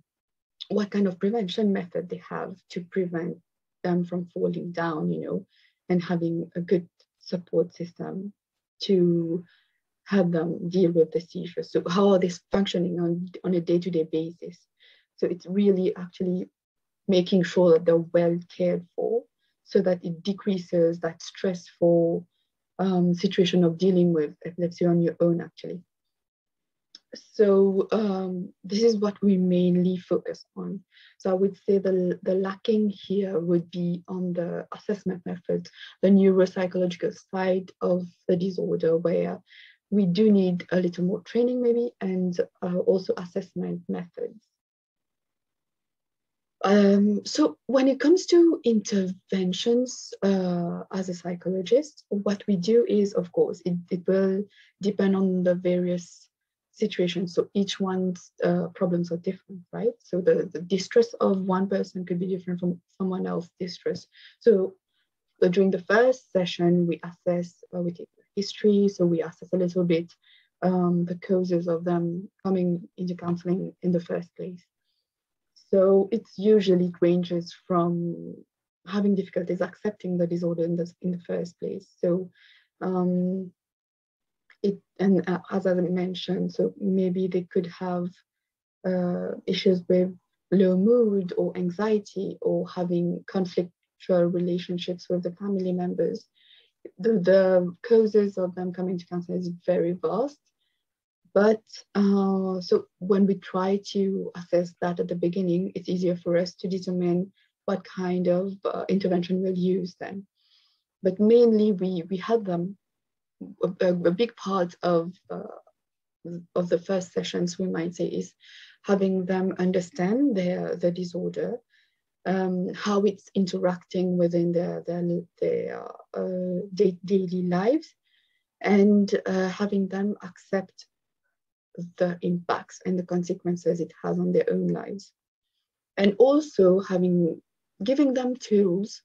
what kind of prevention method they have to prevent them from falling down, you know, and having a good support system to help them deal with the seizures. So how are they functioning on, on a day-to-day basis? So it's really actually making sure that they're well cared for so that it decreases that stressful um, situation of dealing with epilepsy on your own actually. So um, this is what we mainly focus on. So I would say the, the lacking here would be on the assessment method, the neuropsychological side of the disorder where we do need a little more training maybe and uh, also assessment methods. Um, so when it comes to interventions uh, as a psychologist, what we do is, of course, it, it will depend on the various situations. So each one's uh, problems are different, right? So the, the distress of one person could be different from someone else's distress. So uh, during the first session, we assess, uh, we take history, so we assess a little bit um, the causes of them coming into counseling in the first place. So it usually ranges from having difficulties accepting the disorder in the, in the first place. So um, it and uh, as I mentioned, so maybe they could have uh, issues with low mood or anxiety or having conflictual relationships with the family members. The, the causes of them coming to counseling is very vast. But uh, so when we try to assess that at the beginning, it's easier for us to determine what kind of uh, intervention we'll use then. But mainly we, we help them a, a big part of uh, of the first sessions, we might say, is having them understand their the disorder, um, how it's interacting within their their, their uh, daily lives, and uh, having them accept the impacts and the consequences it has on their own lives, and also having giving them tools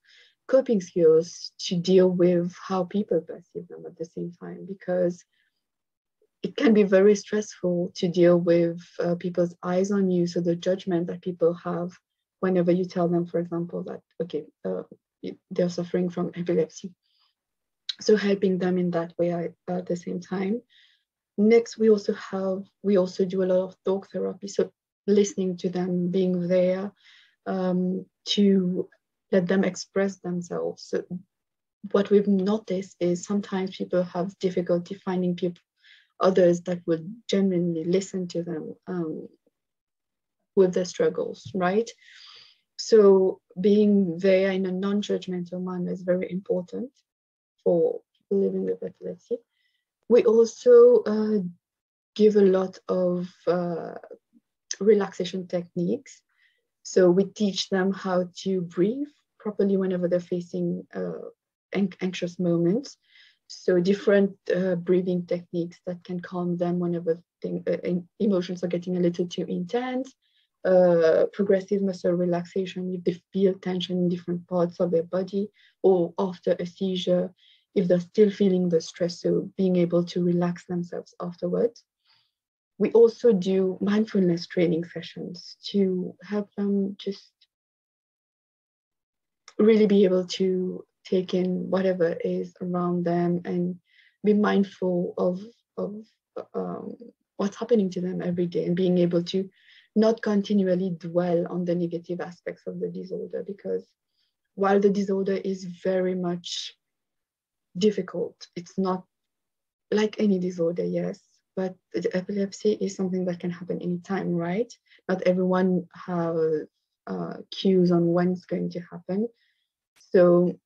coping skills to deal with how people perceive them at the same time because it can be very stressful to deal with uh, people's eyes on you. So the judgment that people have whenever you tell them for example that okay uh, they're suffering from epilepsy. So helping them in that way at the same time. Next, we also have, we also do a lot of talk therapy. So listening to them, being there um, to let them express themselves. So what we've noticed is sometimes people have difficulty finding people, others that would genuinely listen to them um, with their struggles, right? So being there in a non-judgmental manner is very important for people living with epilepsy. We also uh, give a lot of uh, relaxation techniques. So we teach them how to breathe properly whenever they're facing uh, anxious moments. So different uh, breathing techniques that can calm them whenever thing, uh, emotions are getting a little too intense. Uh, progressive muscle relaxation if they feel tension in different parts of their body or after a seizure if they're still feeling the stress so being able to relax themselves afterwards we also do mindfulness training sessions to help them just really be able to take in whatever is around them and be mindful of, of um, what's happening to them every day and being able to not continually dwell on the negative aspects of the disorder because while the disorder is very much difficult, it's not like any disorder, yes, but the epilepsy is something that can happen anytime, right? Not everyone have uh, cues on when it's going to happen. So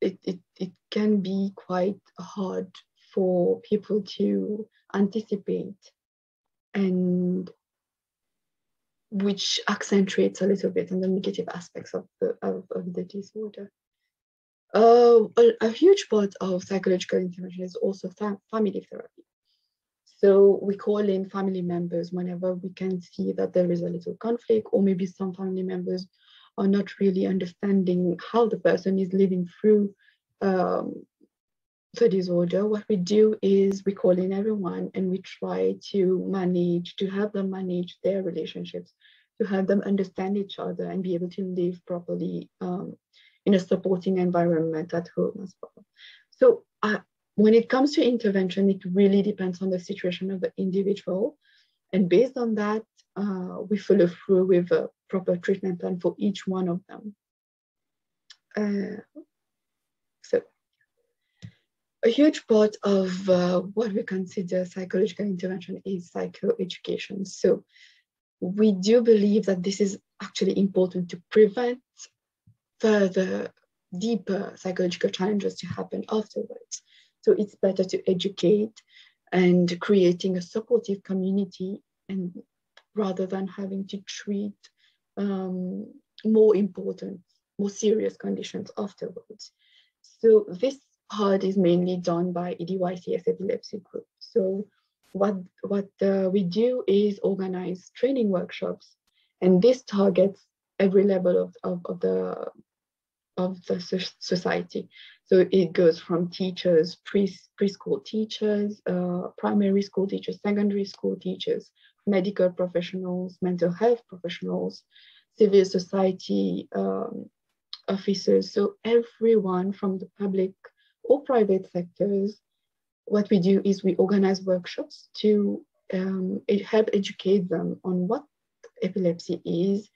it, it, it can be quite hard for people to anticipate and which accentuates a little bit on the negative aspects of the, of, of the disorder. Uh, a, a, huge part of psychological intervention is also fam family therapy. So we call in family members whenever we can see that there is a little conflict, or maybe some family members are not really understanding how the person is living through um, the disorder. What we do is we call in everyone and we try to manage, to help them manage their relationships, to help them understand each other and be able to live properly um, in a supporting environment at home as well. So uh, when it comes to intervention, it really depends on the situation of the individual. And based on that, uh, we follow through with a proper treatment plan for each one of them. Uh, so a huge part of uh, what we consider psychological intervention is psychoeducation. So we do believe that this is actually important to prevent further deeper psychological challenges to happen afterwards. So it's better to educate and creating a supportive community and rather than having to treat um, more important, more serious conditions afterwards. So this part is mainly done by EDYCS Epilepsy Group. So what, what uh, we do is organize training workshops and this targets every level of, of, of the of the society. So it goes from teachers, pre preschool teachers, uh, primary school teachers, secondary school teachers, medical professionals, mental health professionals, civil society um, officers. So everyone from the public or private sectors, what we do is we organize workshops to um, help educate them on what epilepsy is,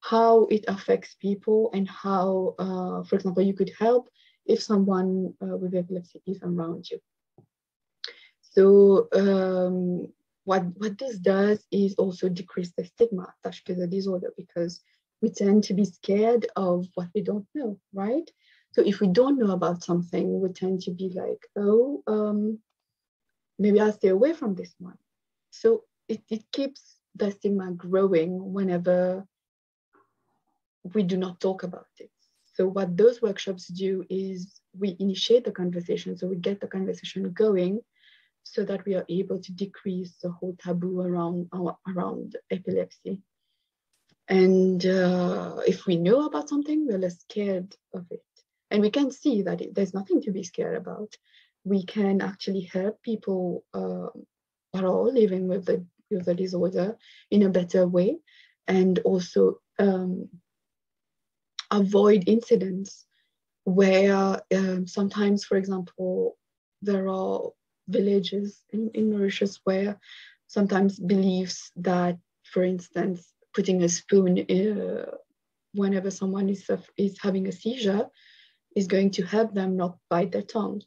how it affects people, and how, uh, for example, you could help if someone uh, with epilepsy is around you. So um, what, what this does is also decrease the stigma attached to the disorder because we tend to be scared of what we don't know, right? So if we don't know about something, we tend to be like, oh, um, maybe I'll stay away from this one. So it, it keeps the stigma growing whenever we do not talk about it. So what those workshops do is we initiate the conversation. So we get the conversation going so that we are able to decrease the whole taboo around, around epilepsy. And uh, if we know about something, we're less scared of it. And we can see that it, there's nothing to be scared about. We can actually help people uh, are all living with the, with the disorder in a better way and also um, avoid incidents where um, sometimes, for example, there are villages in, in Mauritius where sometimes believes that, for instance, putting a spoon uh, whenever someone is, is having a seizure is going to help them not bite their tongue.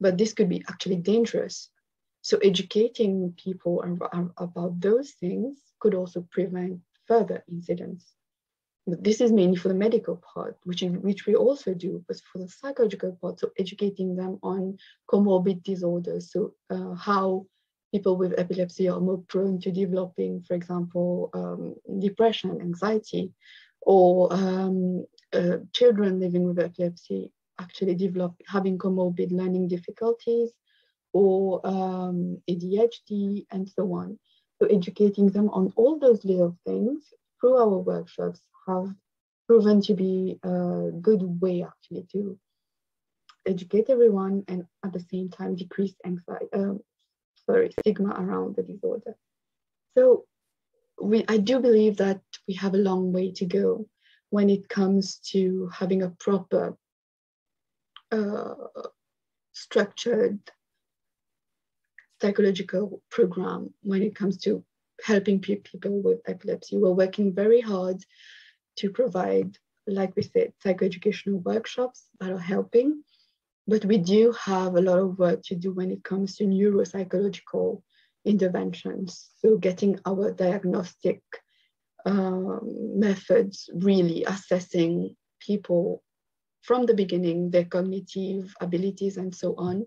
But this could be actually dangerous. So educating people about those things could also prevent further incidents. This is mainly for the medical part, which, is, which we also do, but for the psychological part, so educating them on comorbid disorders, so uh, how people with epilepsy are more prone to developing, for example, um, depression, anxiety, or um, uh, children living with epilepsy actually develop having comorbid learning difficulties or um, ADHD and so on. So educating them on all those little things through our workshops have proven to be a good way actually to educate everyone and at the same time decrease anxiety, um, sorry, stigma around the disorder. So we, I do believe that we have a long way to go when it comes to having a proper uh, structured psychological program when it comes to helping people with epilepsy. We're working very hard to provide, like we said, psychoeducational workshops that are helping. But we do have a lot of work to do when it comes to neuropsychological interventions. So getting our diagnostic um, methods really assessing people from the beginning, their cognitive abilities and so on,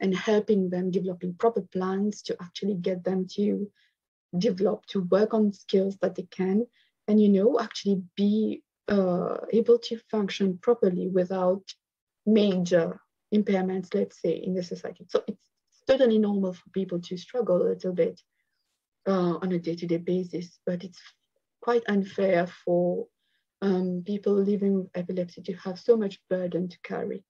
and helping them developing proper plans to actually get them to develop, to work on skills that they can, and you know, actually be uh, able to function properly without major impairments, let's say, in the society. So it's totally normal for people to struggle a little bit uh, on a day-to-day basis, but it's quite unfair for um, people living with epilepsy to have so much burden to carry.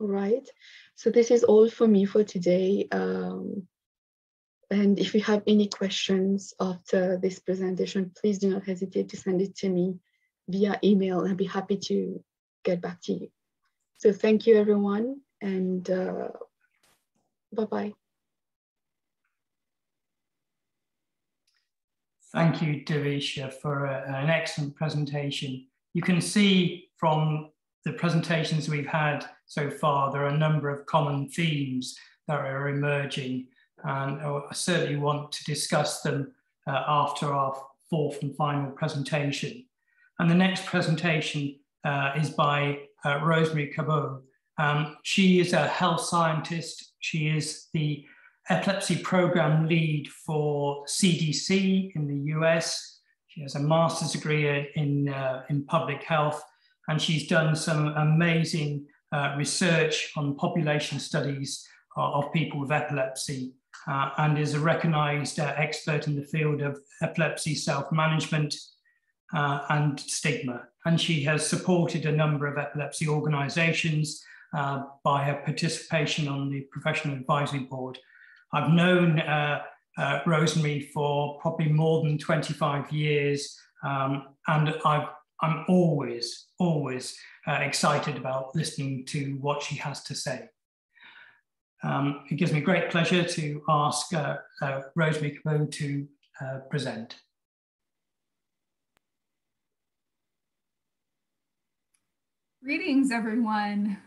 All right, so this is all for me for today. Um, and if you have any questions after this presentation, please do not hesitate to send it to me via email. I'll be happy to get back to you. So thank you everyone and uh, bye-bye. Thank you, Devisha, for a, an excellent presentation. You can see from the presentations we've had so far, there are a number of common themes that are emerging, and I certainly want to discuss them uh, after our fourth and final presentation. And the next presentation uh, is by uh, Rosemary Kobau. Um, she is a health scientist. She is the epilepsy program lead for CDC in the US. She has a master's degree in, uh, in public health, and she's done some amazing uh, research on population studies uh, of people with epilepsy uh, and is a recognized uh, expert in the field of epilepsy self-management uh, and stigma. And she has supported a number of epilepsy organizations by her participation on the Professional Advisory Board I've known uh, uh, Rosemary for probably more than 25 years, um, and i am always, always uh, excited about listening to what she has to say. Um, it gives me great pleasure to ask uh, uh, Rosemary Kobau to uh, present. Greetings, everyone.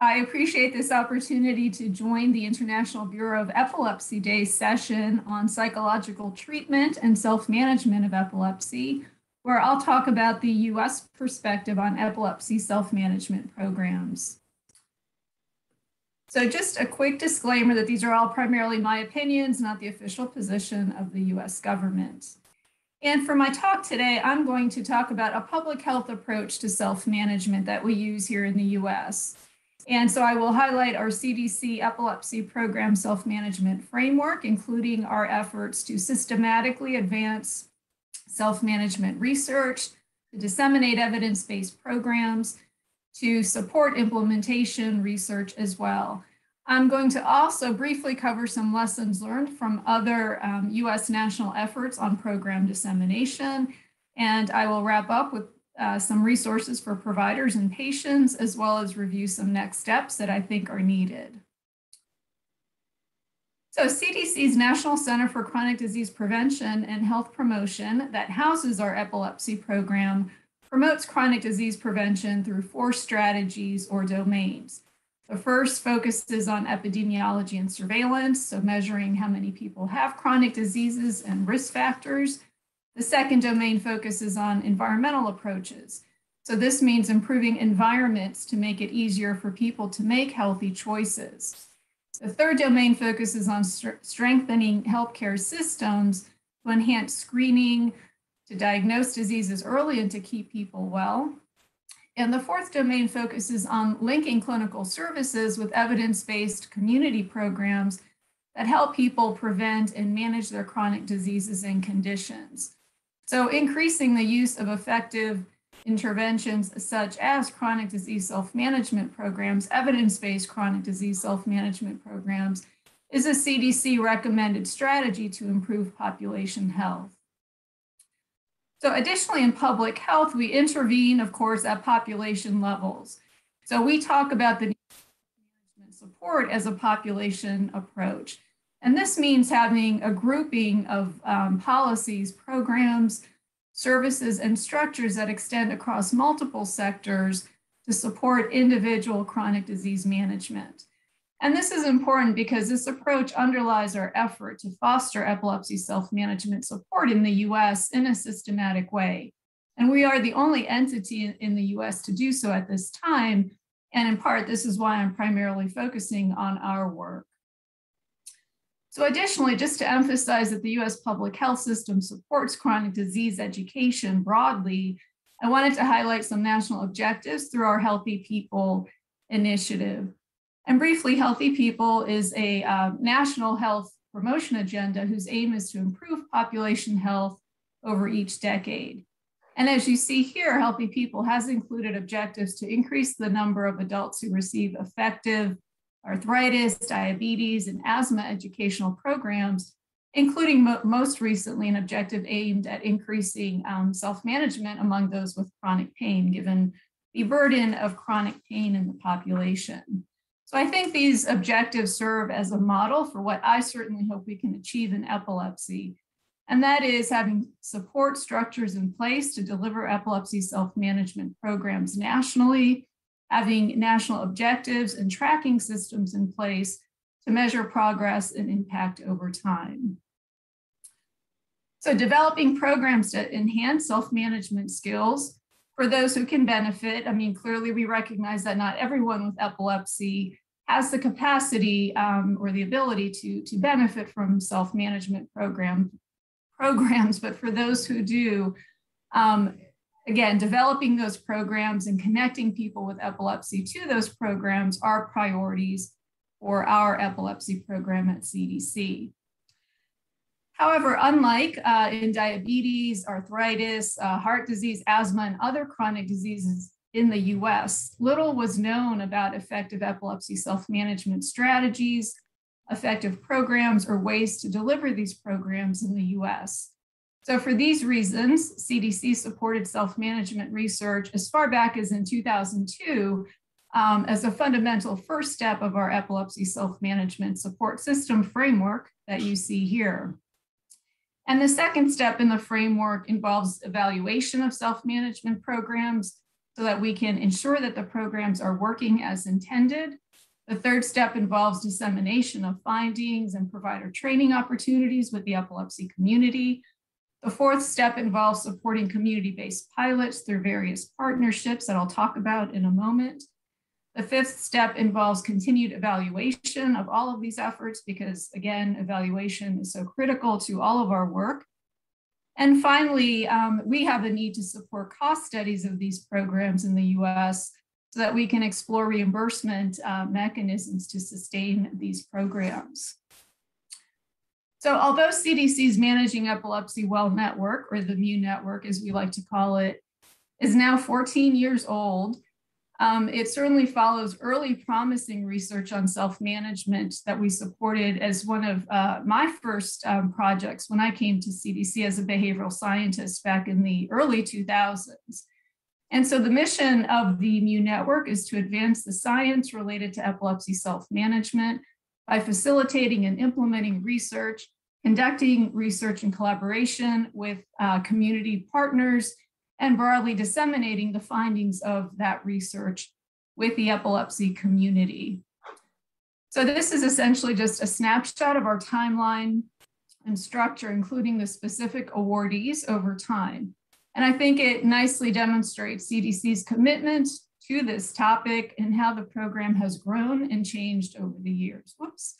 I appreciate this opportunity to join the International Bureau of Epilepsy Day session on psychological treatment and self-management of epilepsy, where I'll talk about the US perspective on epilepsy self-management programs. So just a quick disclaimer that these are all primarily my opinions, not the official position of the US government. And for my talk today, I'm going to talk about a public health approach to self-management that we use here in the US. And so I will highlight our CDC epilepsy program self-management framework, including our efforts to systematically advance self-management research, to disseminate evidence-based programs, to support implementation research as well. I'm going to also briefly cover some lessons learned from other um, US national efforts on program dissemination. And I will wrap up with uh, some resources for providers and patients, as well as review some next steps that I think are needed. So CDC's National Center for Chronic Disease Prevention and Health Promotion that houses our epilepsy program promotes chronic disease prevention through four strategies or domains. The first focuses on epidemiology and surveillance, so measuring how many people have chronic diseases and risk factors. The second domain focuses on environmental approaches. So this means improving environments to make it easier for people to make healthy choices. The third domain focuses on st strengthening healthcare systems to enhance screening, to diagnose diseases early and to keep people well. And the fourth domain focuses on linking clinical services with evidence-based community programs that help people prevent and manage their chronic diseases and conditions. So increasing the use of effective interventions such as chronic disease self-management programs, evidence-based chronic disease self-management programs, is a CDC recommended strategy to improve population health. So additionally, in public health, we intervene, of course, at population levels. So we talk about the management support as a population approach. And this means having a grouping of um, policies, programs, services, and structures that extend across multiple sectors to support individual chronic disease management. And this is important because this approach underlies our effort to foster epilepsy self-management support in the US in a systematic way. And we are the only entity in the US to do so at this time. And in part, this is why I'm primarily focusing on our work. So additionally, just to emphasize that the US public health system supports chronic disease education broadly, I wanted to highlight some national objectives through our Healthy People initiative. And briefly, Healthy People is a uh, national health promotion agenda whose aim is to improve population health over each decade. And as you see here, Healthy People has included objectives to increase the number of adults who receive effective arthritis, diabetes, and asthma educational programs, including mo most recently an objective aimed at increasing um, self-management among those with chronic pain, given the burden of chronic pain in the population. So I think these objectives serve as a model for what I certainly hope we can achieve in epilepsy. And that is having support structures in place to deliver epilepsy self-management programs nationally, having national objectives and tracking systems in place to measure progress and impact over time. So developing programs to enhance self-management skills for those who can benefit, I mean, clearly we recognize that not everyone with epilepsy has the capacity um, or the ability to, to benefit from self-management program, programs, but for those who do, um, again, developing those programs and connecting people with epilepsy to those programs are priorities for our epilepsy program at CDC. However, unlike uh, in diabetes, arthritis, uh, heart disease, asthma, and other chronic diseases in the US, little was known about effective epilepsy self-management strategies, effective programs, or ways to deliver these programs in the US. So for these reasons, CDC supported self-management research as far back as in 2002 um, as a fundamental first step of our epilepsy self-management support system framework that you see here. And the second step in the framework involves evaluation of self-management programs so that we can ensure that the programs are working as intended. The third step involves dissemination of findings and provider training opportunities with the epilepsy community. The fourth step involves supporting community-based pilots through various partnerships that I'll talk about in a moment. The fifth step involves continued evaluation of all of these efforts because again, evaluation is so critical to all of our work. And finally, um, we have a need to support cost studies of these programs in the US so that we can explore reimbursement uh, mechanisms to sustain these programs. So although CDC's Managing Epilepsy Well Network, or the MEW network as we like to call it, is now 14 years old, um, it certainly follows early promising research on self-management that we supported as one of uh, my first um, projects when I came to CDC as a behavioral scientist back in the early 2000s. And so the mission of the MEW network is to advance the science related to epilepsy self-management by facilitating and implementing research, conducting research in collaboration with uh, community partners, and broadly disseminating the findings of that research with the epilepsy community. So this is essentially just a snapshot of our timeline and structure, including the specific awardees over time. And I think it nicely demonstrates CDC's commitment to this topic and how the program has grown and changed over the years. Whoops.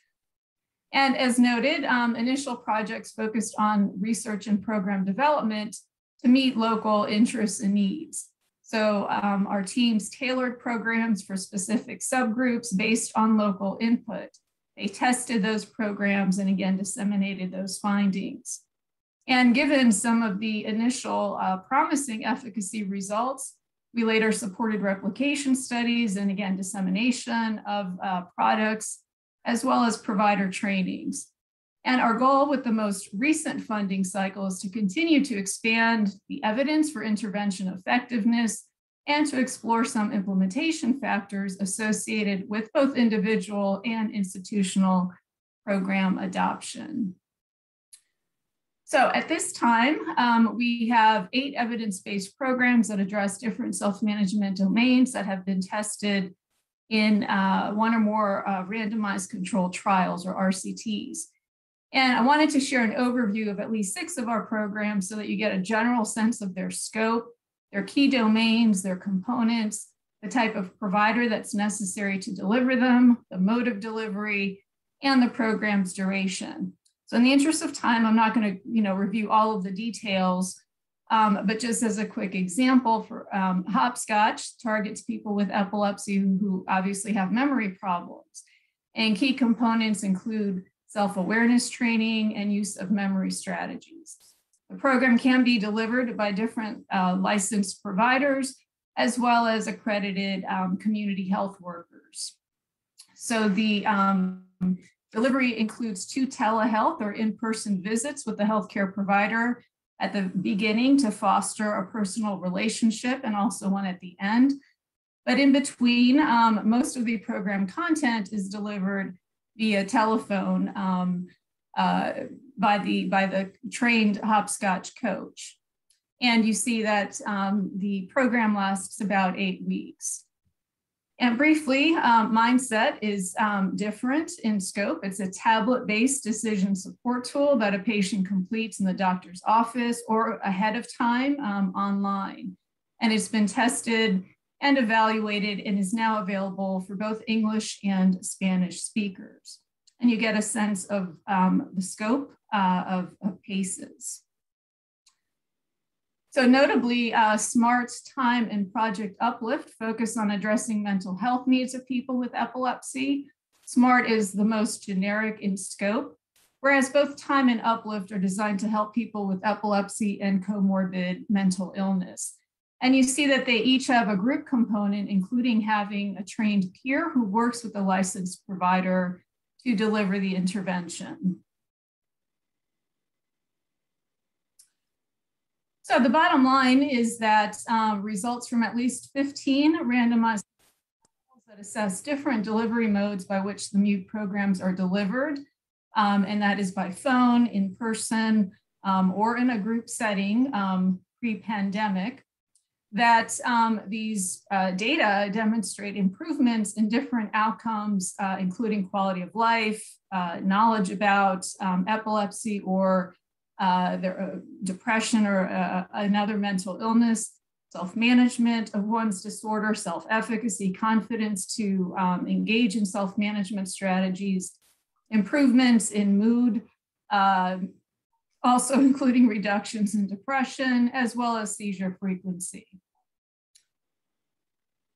And as noted, um, initial projects focused on research and program development to meet local interests and needs. So um, our teams tailored programs for specific subgroups based on local input. They tested those programs and again disseminated those findings. And given some of the initial uh, promising efficacy results, we later supported replication studies and again, dissemination of uh, products, as well as provider trainings. And our goal with the most recent funding cycle is to continue to expand the evidence for intervention effectiveness and to explore some implementation factors associated with both individual and institutional program adoption. So at this time, um, we have eight evidence-based programs that address different self-management domains that have been tested in uh, one or more uh, randomized controlled trials or RCTs. And I wanted to share an overview of at least six of our programs so that you get a general sense of their scope, their key domains, their components, the type of provider that's necessary to deliver them, the mode of delivery, and the program's duration. So in the interest of time, I'm not going to you know, review all of the details, um, but just as a quick example, for um, HOBSCOTCH targets people with epilepsy who, who obviously have memory problems. And key components include self-awareness training and use of memory strategies. The program can be delivered by different uh, licensed providers as well as accredited um, community health workers. So the um, Delivery includes two telehealth or in-person visits with the healthcare provider at the beginning to foster a personal relationship and also one at the end. But in between, um, most of the program content is delivered via telephone um, uh, by, the, by the trained HOBSCOTCH coach. And you see that um, the program lasts about eight weeks. And briefly, um, Mindset is um, different in scope. It's a tablet-based decision support tool that a patient completes in the doctor's office or ahead of time um, online. And it's been tested and evaluated and is now available for both English and Spanish speakers. And you get a sense of um, the scope uh, of, of PACES. So notably, uh, SMART's time and Project Uplift focus on addressing mental health needs of people with epilepsy. SMART is the most generic in scope, whereas both time and Uplift are designed to help people with epilepsy and comorbid mental illness. And you see that they each have a group component, including having a trained peer who works with a licensed provider to deliver the intervention. So the bottom line is that um, results from at least 15 randomized that assess different delivery modes by which the MEW programs are delivered, um, and that is by phone, in person, um, or in a group setting um, pre-pandemic, that um, these uh, data demonstrate improvements in different outcomes, uh, including quality of life, uh, knowledge about um, epilepsy or uh, their, uh, depression or uh, another mental illness, self-management of one's disorder, self-efficacy, confidence to um, engage in self-management strategies, improvements in mood, uh, also including reductions in depression, as well as seizure frequency.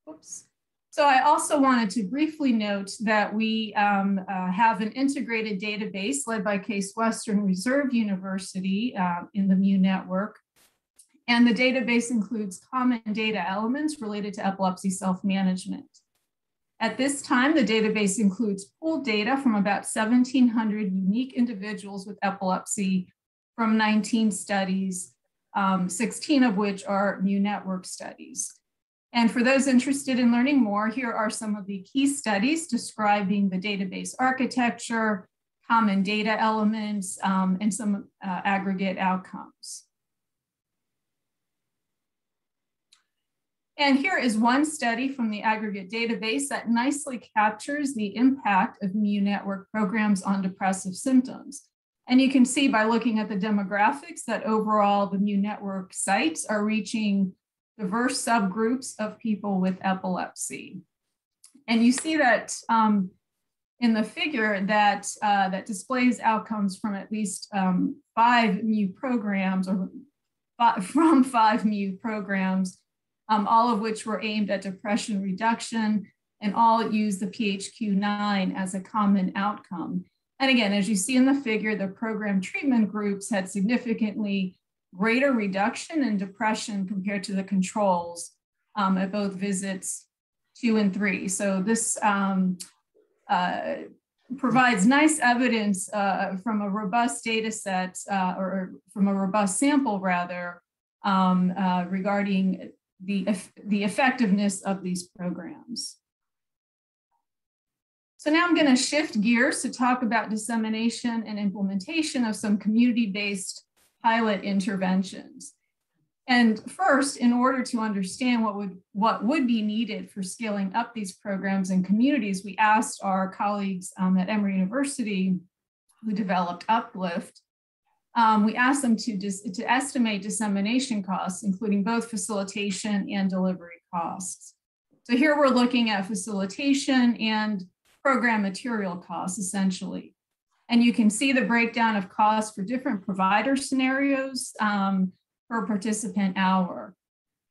Oops. So I also wanted to briefly note that we um, uh, have an integrated database led by Case Western Reserve University uh, in the MEW network. And the database includes common data elements related to epilepsy self-management. At this time, the database includes pooled data from about 1,700 unique individuals with epilepsy from 19 studies, um, 16 of which are MEW network studies. And for those interested in learning more, here are some of the key studies describing the database architecture, common data elements, um, and some uh, aggregate outcomes. And here is one study from the aggregate database that nicely captures the impact of MEW network programs on depressive symptoms. And you can see by looking at the demographics that overall the MEW network sites are reaching diverse subgroups of people with epilepsy. And you see that um, in the figure that, uh, that displays outcomes from at least um, five MEW programs or from five MEW programs um, all of which were aimed at depression reduction and all use the PHQ-9 as a common outcome. And again, as you see in the figure, the program treatment groups had significantly greater reduction in depression compared to the controls um, at both visits two and three. So this um, uh, provides nice evidence uh, from a robust data set uh, or from a robust sample rather um, uh, regarding the, the effectiveness of these programs. So now I'm going to shift gears to talk about dissemination and implementation of some community-based pilot interventions. And first, in order to understand what would, what would be needed for scaling up these programs in communities, we asked our colleagues um, at Emory University who developed Uplift um, we asked them to, to estimate dissemination costs, including both facilitation and delivery costs. So here we're looking at facilitation and program material costs, essentially. And you can see the breakdown of costs for different provider scenarios um, per participant hour.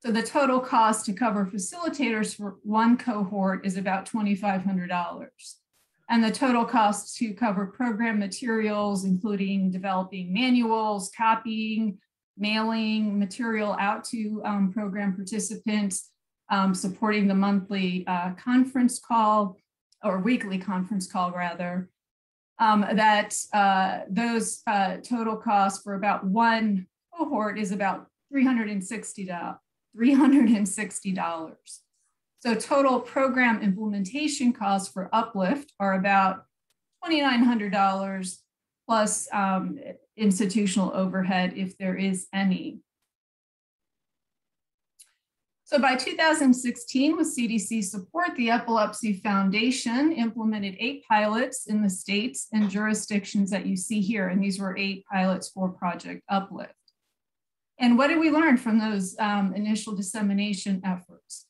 So the total cost to cover facilitators for one cohort is about $2,500 and the total cost to cover program materials, including developing manuals, copying, mailing material out to um, program participants, um, supporting the monthly uh, conference call or weekly conference call rather, um, that uh, those uh, total costs for about one cohort is about $360. $360. So total program implementation costs for Uplift are about $2,900 plus um, institutional overhead if there is any. So by 2016, with CDC support, the Epilepsy Foundation implemented eight pilots in the states and jurisdictions that you see here. And these were eight pilots for Project Uplift. And what did we learn from those um, initial dissemination efforts?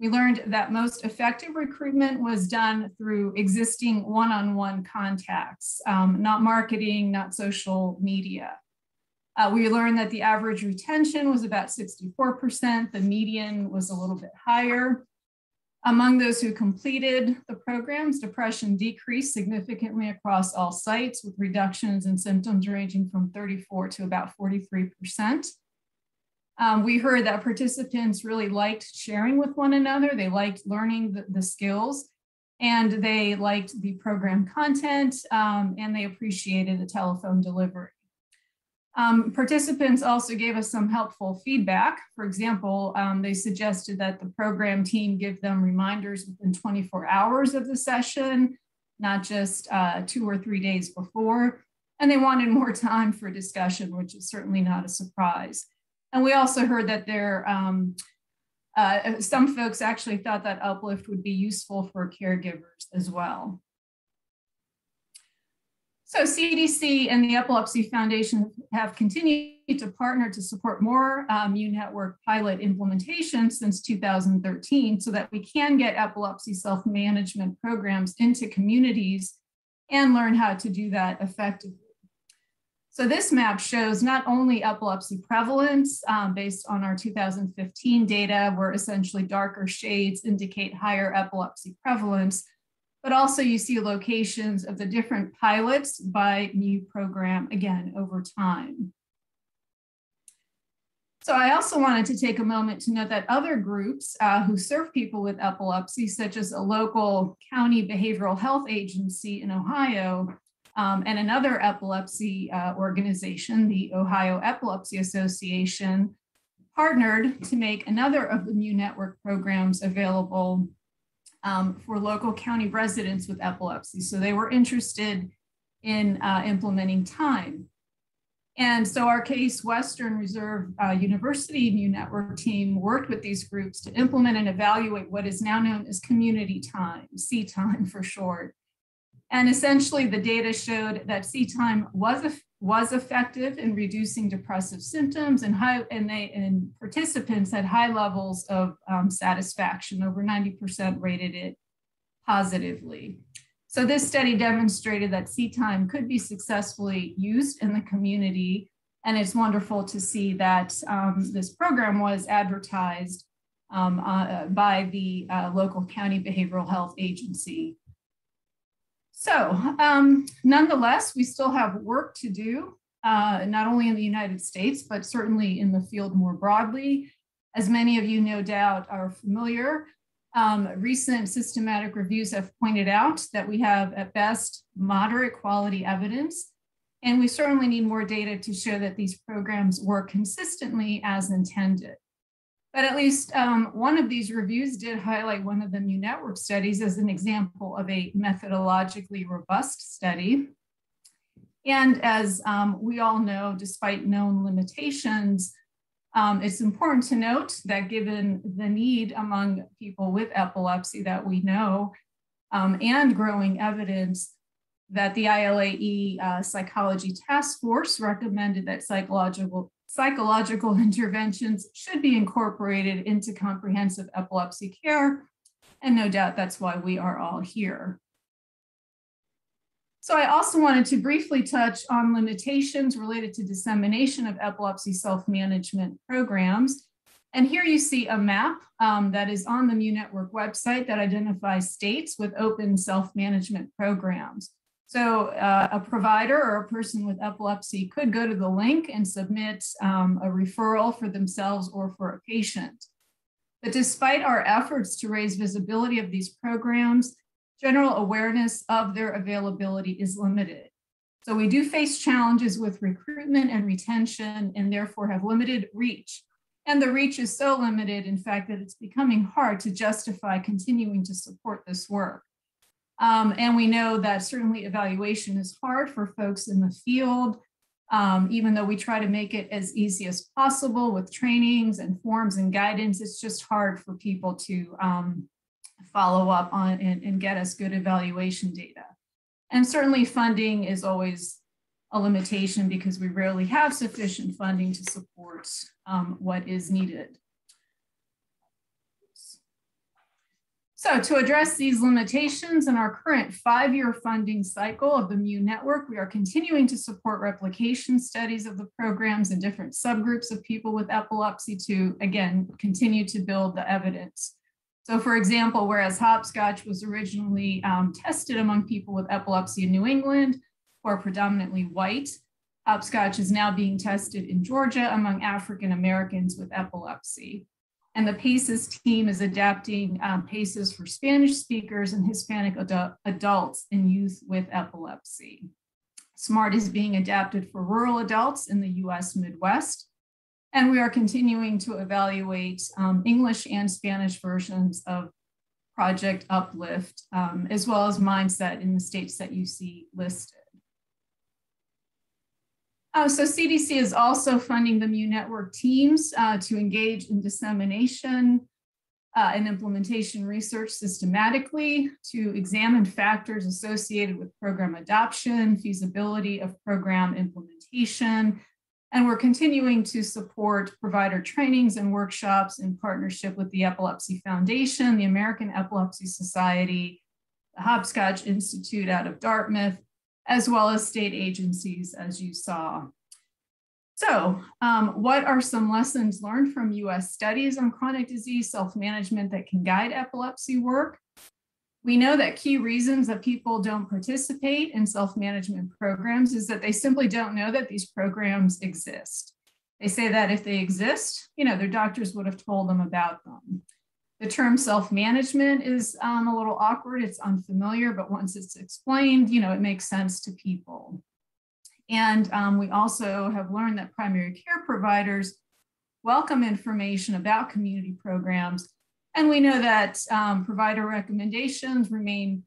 We learned that most effective recruitment was done through existing one-on-one contacts, um, not marketing, not social media. Uh, we learned that the average retention was about 64%, the median was a little bit higher. Among those who completed the programs, depression decreased significantly across all sites with reductions in symptoms ranging from 34 to about 43%. Um, we heard that participants really liked sharing with one another. They liked learning the, the skills and they liked the program content um, and they appreciated the telephone delivery. Um, participants also gave us some helpful feedback. For example, um, they suggested that the program team give them reminders within 24 hours of the session, not just uh, two or three days before. And they wanted more time for discussion, which is certainly not a surprise. And we also heard that there, um, uh, some folks actually thought that uplift would be useful for caregivers as well. So CDC and the Epilepsy Foundation have continued to partner to support more um, MEW Network pilot implementation since 2013 so that we can get epilepsy self-management programs into communities and learn how to do that effectively. So this map shows not only epilepsy prevalence um, based on our 2015 data, where essentially darker shades indicate higher epilepsy prevalence, but also you see locations of the different pilots by new program, again, over time. So I also wanted to take a moment to note that other groups uh, who serve people with epilepsy, such as a local county behavioral health agency in Ohio, um, and another epilepsy uh, organization, the Ohio Epilepsy Association, partnered to make another of the MEW Network programs available um, for local county residents with epilepsy. So they were interested in uh, implementing time. And so our Case Western Reserve uh, University MEW Network team worked with these groups to implement and evaluate what is now known as community time, C time for short. And essentially the data showed that C time was, was effective in reducing depressive symptoms and high and they and participants had high levels of um, satisfaction over 90% rated it positively. So this study demonstrated that C time could be successfully used in the community and it's wonderful to see that um, this program was advertised um, uh, by the uh, local county behavioral health agency so um, nonetheless, we still have work to do, uh, not only in the United States, but certainly in the field more broadly. As many of you no doubt are familiar, um, recent systematic reviews have pointed out that we have at best moderate quality evidence, and we certainly need more data to show that these programs work consistently as intended. But at least um, one of these reviews did highlight one of the MEW Network studies as an example of a methodologically robust study. And as um, we all know, despite known limitations, um, it's important to note that given the need among people with epilepsy that we know um, and growing evidence that the ILAE uh, Psychology Task Force recommended that psychological psychological interventions should be incorporated into comprehensive epilepsy care. And no doubt that's why we are all here. So I also wanted to briefly touch on limitations related to dissemination of epilepsy self-management programs. And here you see a map um, that is on the MEW Network website that identifies states with open self-management programs. So uh, a provider or a person with epilepsy could go to the link and submit um, a referral for themselves or for a patient. But despite our efforts to raise visibility of these programs, general awareness of their availability is limited. So we do face challenges with recruitment and retention and therefore have limited reach. And the reach is so limited, in fact, that it's becoming hard to justify continuing to support this work. Um, and we know that certainly evaluation is hard for folks in the field, um, even though we try to make it as easy as possible with trainings and forms and guidance, it's just hard for people to um, follow up on and, and get us good evaluation data. And certainly funding is always a limitation because we rarely have sufficient funding to support um, what is needed. So to address these limitations in our current five-year funding cycle of the MEW network, we are continuing to support replication studies of the programs in different subgroups of people with epilepsy to, again, continue to build the evidence. So for example, whereas HOBSCOTCH was originally um, tested among people with epilepsy in New England, who are predominantly white, HOBSCOTCH is now being tested in Georgia among African Americans with epilepsy. And the PACES team is adapting um, PACES for Spanish speakers and Hispanic adu adults and youth with epilepsy. SMART is being adapted for rural adults in the US Midwest. And we are continuing to evaluate um, English and Spanish versions of Project Uplift, um, as well as Mindset in the states that you see listed. Uh, so CDC is also funding the MEW Network teams uh, to engage in dissemination uh, and implementation research systematically to examine factors associated with program adoption, feasibility of program implementation, and we're continuing to support provider trainings and workshops in partnership with the Epilepsy Foundation, the American Epilepsy Society, the HOBSCOTCH Institute out of Dartmouth, as well as state agencies, as you saw. So um, what are some lessons learned from US studies on chronic disease self-management that can guide epilepsy work? We know that key reasons that people don't participate in self-management programs is that they simply don't know that these programs exist. They say that if they exist, you know, their doctors would have told them about them. The term self-management is um, a little awkward, it's unfamiliar, but once it's explained, you know, it makes sense to people. And um, we also have learned that primary care providers welcome information about community programs. And we know that um, provider recommendations remain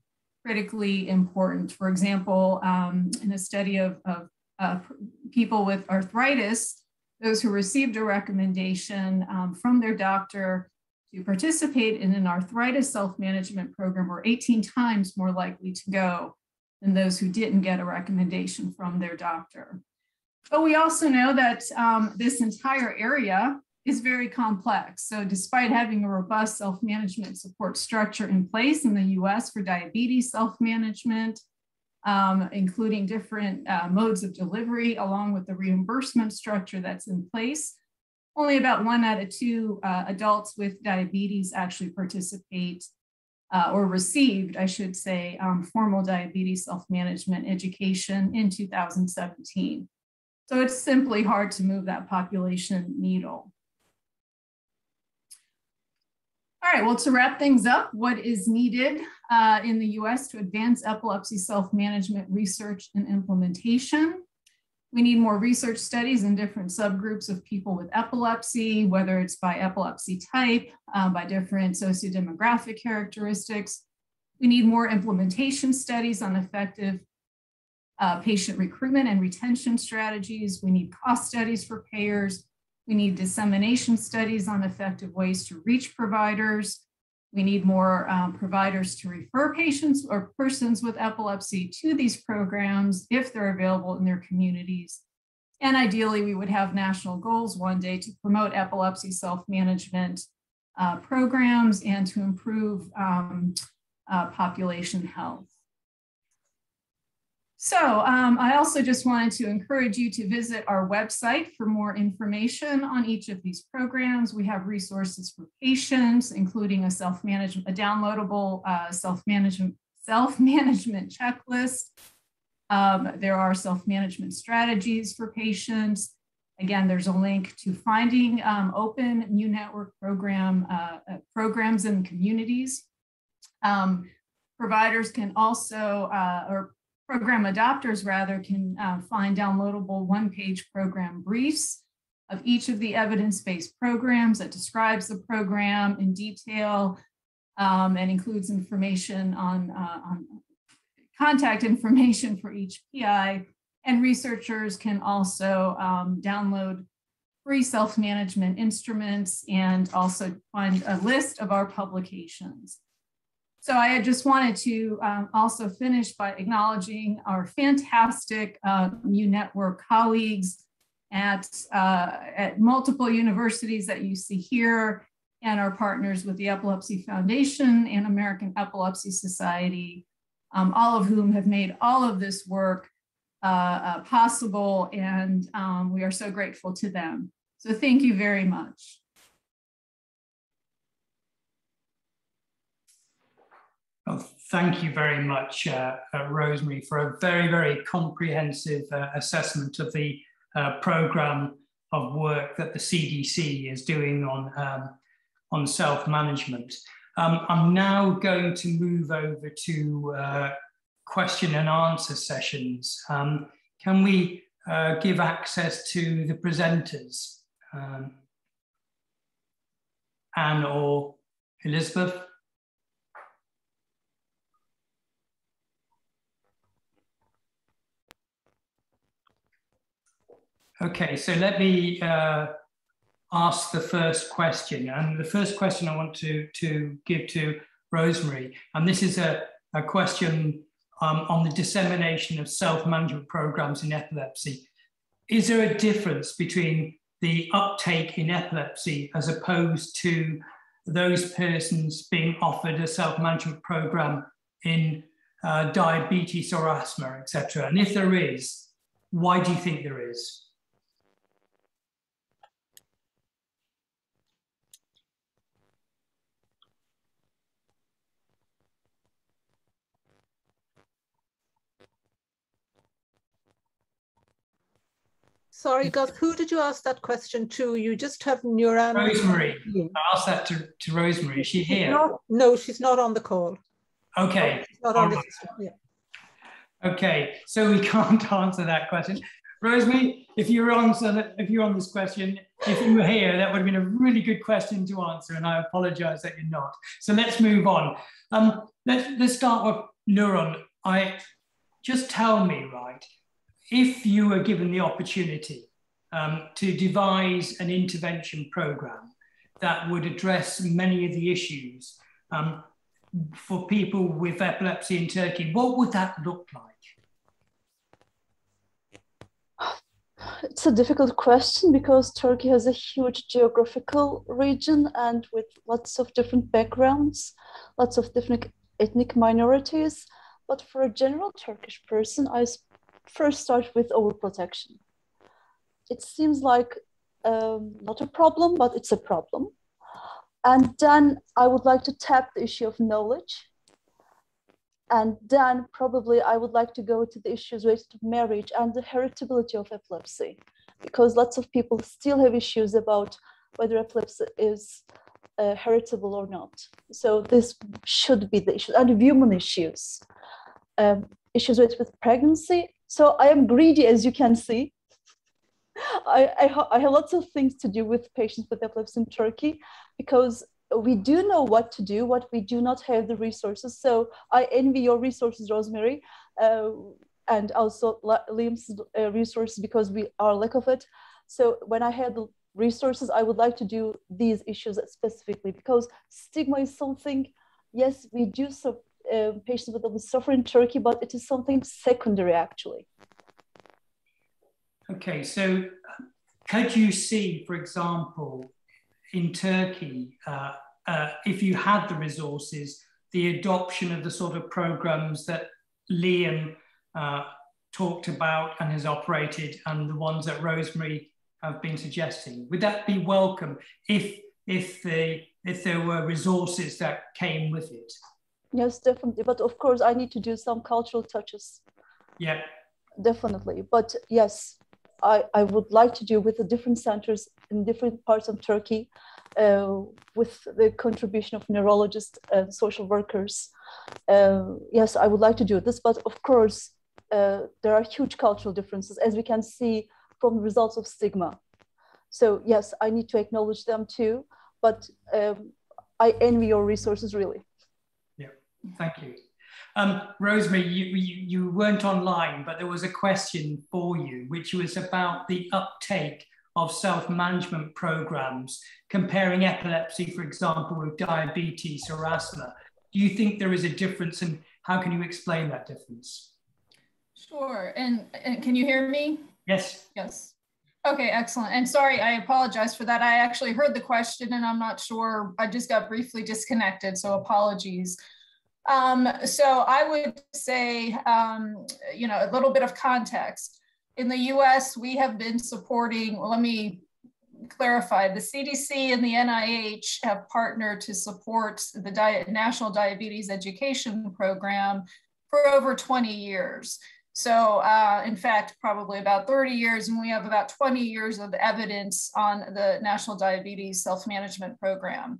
critically important. For example, um, in a study of, of uh, people with arthritis, those who received a recommendation um, from their doctor to participate in an arthritis self-management program were 18 times more likely to go than those who didn't get a recommendation from their doctor. But we also know that um, this entire area is very complex. So despite having a robust self-management support structure in place in the US for diabetes self-management, um, including different uh, modes of delivery along with the reimbursement structure that's in place, only about one out of two uh, adults with diabetes actually participate uh, or received, I should say, um, formal diabetes self-management education in 2017. So it's simply hard to move that population needle. All right, well, to wrap things up, what is needed uh, in the US to advance epilepsy self-management research and implementation? We need more research studies in different subgroups of people with epilepsy, whether it's by epilepsy type, uh, by different sociodemographic characteristics. We need more implementation studies on effective uh, patient recruitment and retention strategies. We need cost studies for payers. We need dissemination studies on effective ways to reach providers. We need more um, providers to refer patients or persons with epilepsy to these programs if they're available in their communities. And ideally, we would have national goals one day to promote epilepsy self-management uh, programs and to improve um, uh, population health. So um, I also just wanted to encourage you to visit our website for more information on each of these programs. We have resources for patients, including a self-management, a downloadable uh, self-management self-management checklist. Um, there are self-management strategies for patients. Again, there's a link to finding um, open MEW network program uh, uh programs and communities. Um, providers can also, uh, or program adopters rather can uh, find downloadable one-page program briefs of each of the evidence-based programs that describes the program in detail um, and includes information on, uh, on contact information for each PI. And researchers can also um, download free self-management instruments and also find a list of our publications. So I just wanted to um, also finish by acknowledging our fantastic uh, MEW network colleagues at, uh, at multiple universities that you see here and our partners with the Epilepsy Foundation and American Epilepsy Society, um, all of whom have made all of this work uh, uh possible and um, we are so grateful to them. So thank you very much. Well, thank you very much, uh, uh, Rosemary, for a very, very comprehensive uh, assessment of the uh, program of work that the CDC is doing on, um, on self-management. Um, I'm now going to move over to uh, question and answer sessions. Um, can we uh, give access to the presenters? Um, Anne or Elizabeth? Okay, so let me uh, ask the first question. And the first question I want to, to give to Rosemary, and this is a, a question um, on the dissemination of self-management programs in epilepsy. Is there a difference between the uptake in epilepsy as opposed to those persons being offered a self-management program in uh, diabetes or asthma, etc.? And if there is, why do you think there is? Sorry, Gus, who did you ask that question to? You just have Nuran. Rosemary. I asked that to, to Rosemary. Is she here? Not, no, she's not on the call. Okay. No, she's not on right. yeah. Okay, so we can't answer that question. Rosemary, if you're on, if you're on this question, if you were here, that would have been a really good question to answer, and I apologize that you're not. So let's move on. Um, let's, let's start with Nuran. I just tell me, right, if you were given the opportunity um, to devise an intervention program that would address many of the issues um, for people with epilepsy in Turkey, what would that look like? It's a difficult question because Turkey has a huge geographical region and with lots of different backgrounds, lots of different ethnic minorities. But for a general Turkish person, I first start with overprotection. It seems like um, not a problem, but it's a problem. And then I would like to tap the issue of knowledge. And then probably I would like to go to the issues related to marriage and the heritability of epilepsy, because lots of people still have issues about whether epilepsy is uh, heritable or not. So this should be the issue and human issues, um, issues with, with pregnancy. So I am greedy, as you can see. I, I, I have lots of things to do with patients with epilepsy in Turkey because we do know what to do, what we do not have the resources. So I envy your resources, Rosemary, uh, and also Liam's uh, resources because we are lack of it. So when I had the resources, I would like to do these issues specifically because stigma is something, yes, we do so uh, patients with suffer in Turkey, but it is something secondary actually. Okay, so could you see, for example, in Turkey, uh, uh, if you had the resources, the adoption of the sort of programs that Liam uh, talked about and has operated, and the ones that Rosemary have been suggesting, would that be welcome if if the if there were resources that came with it? Yes, definitely. But of course, I need to do some cultural touches. Yeah. Definitely. But yes, I, I would like to do with the different centers in different parts of Turkey uh, with the contribution of neurologists and social workers. Uh, yes, I would like to do this, but of course, uh, there are huge cultural differences as we can see from the results of stigma. So yes, I need to acknowledge them too, but um, I envy your resources really. Thank you. Um, Rosemary, you, you, you, weren't online, but there was a question for you, which was about the uptake of self-management programs, comparing epilepsy, for example, with diabetes or asthma. Do you think there is a difference and how can you explain that difference? Sure, and, and can you hear me? Yes. Yes. Okay, excellent. And sorry, I apologize for that. I actually heard the question and I'm not sure, I just got briefly disconnected, so apologies. Um, so I would say, um, you know, a little bit of context. In the US, we have been supporting, well, let me clarify, the CDC and the NIH have partnered to support the Di National Diabetes Education Program for over 20 years. So uh, in fact, probably about 30 years, and we have about 20 years of evidence on the National Diabetes Self-Management Program.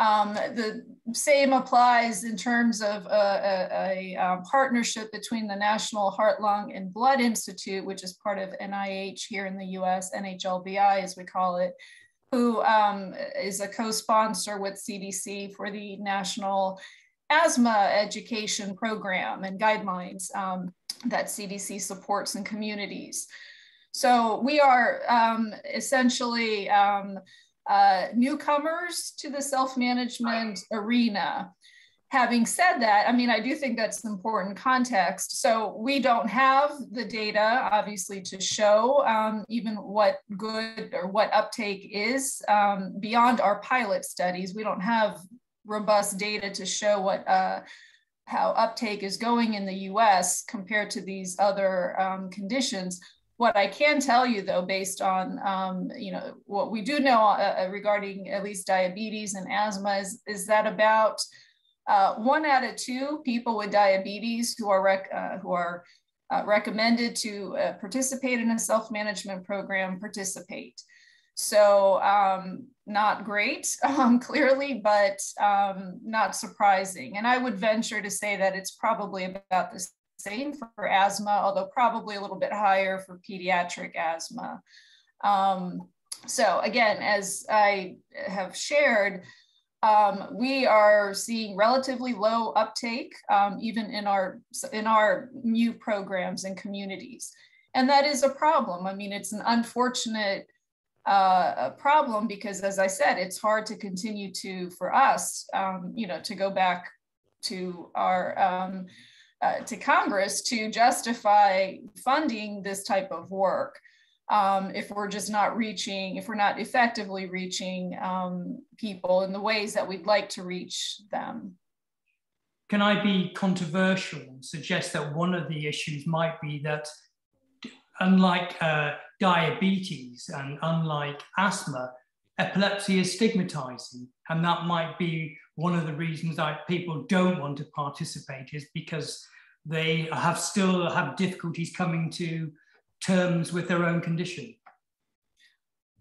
Um, the same applies in terms of a, a, a, um, partnership between the National Heart, Lung, and Blood Institute, which is part of NIH here in the US, NHLBI as we call it, who um, is a co-sponsor with CDC for the National Asthma Education Program and guidelines um, that CDC supports in communities. So we are um, essentially um, uh, newcomers to the self-management arena. Having said that, I mean, I do think that's important context. So we don't have the data, obviously, to show um, even what good or what uptake is um, beyond our pilot studies. We don't have robust data to show what uh, how uptake is going in the U.S. compared to these other um, conditions. What I can tell you, though, based on um, you know what we do know uh, uh, regarding at least diabetes and asthma, is, is that about uh, one out of two people with diabetes who are rec- uh, who are uh, recommended to uh, participate in a self-management program participate. So um, not great, um, clearly, but um, not surprising. And I would venture to say that it's probably about the same for asthma, although probably a little bit higher for pediatric asthma. Um, so again, as I have shared, um, we are seeing relatively low uptake, um, even in our in our new programs and communities, and that is a problem. I mean, it's an unfortunate uh, problem because, as I said, it's hard to continue to for us, um, you know, to go back to our um, uh, to Congress to justify funding this type of work um, if we're just not reaching, if we're not effectively reaching um, people in the ways that we'd like to reach them. Can I be controversial and suggest that one of the issues might be that, unlike uh, diabetes and unlike asthma, epilepsy is stigmatizing. And that might be one of the reasons that people don't want to participate, is because they have still have difficulties coming to terms with their own condition?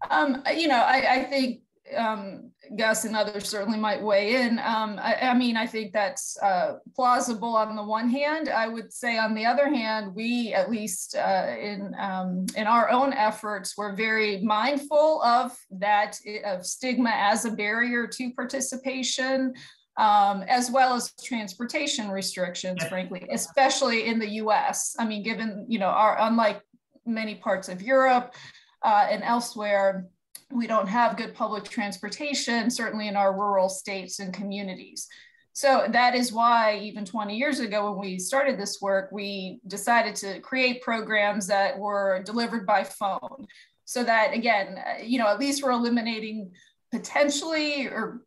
Um, you know, I, I think um, Gus and others certainly might weigh in. Um, I, I, mean, I think that's uh, plausible on the one hand. I would say, on the other hand, we, at least uh, in um, in our own efforts, we're very mindful of that of stigma as a barrier to participation. Um, as well as transportation restrictions, frankly, especially in the U.S. I mean, given you know our unlike many parts of Europe uh, and elsewhere, we don't have good public transportation, certainly in our rural states and communities. So that is why even 20 years ago, when we started this work, we decided to create programs that were delivered by phone. So that again, you know, at least we're eliminating potentially or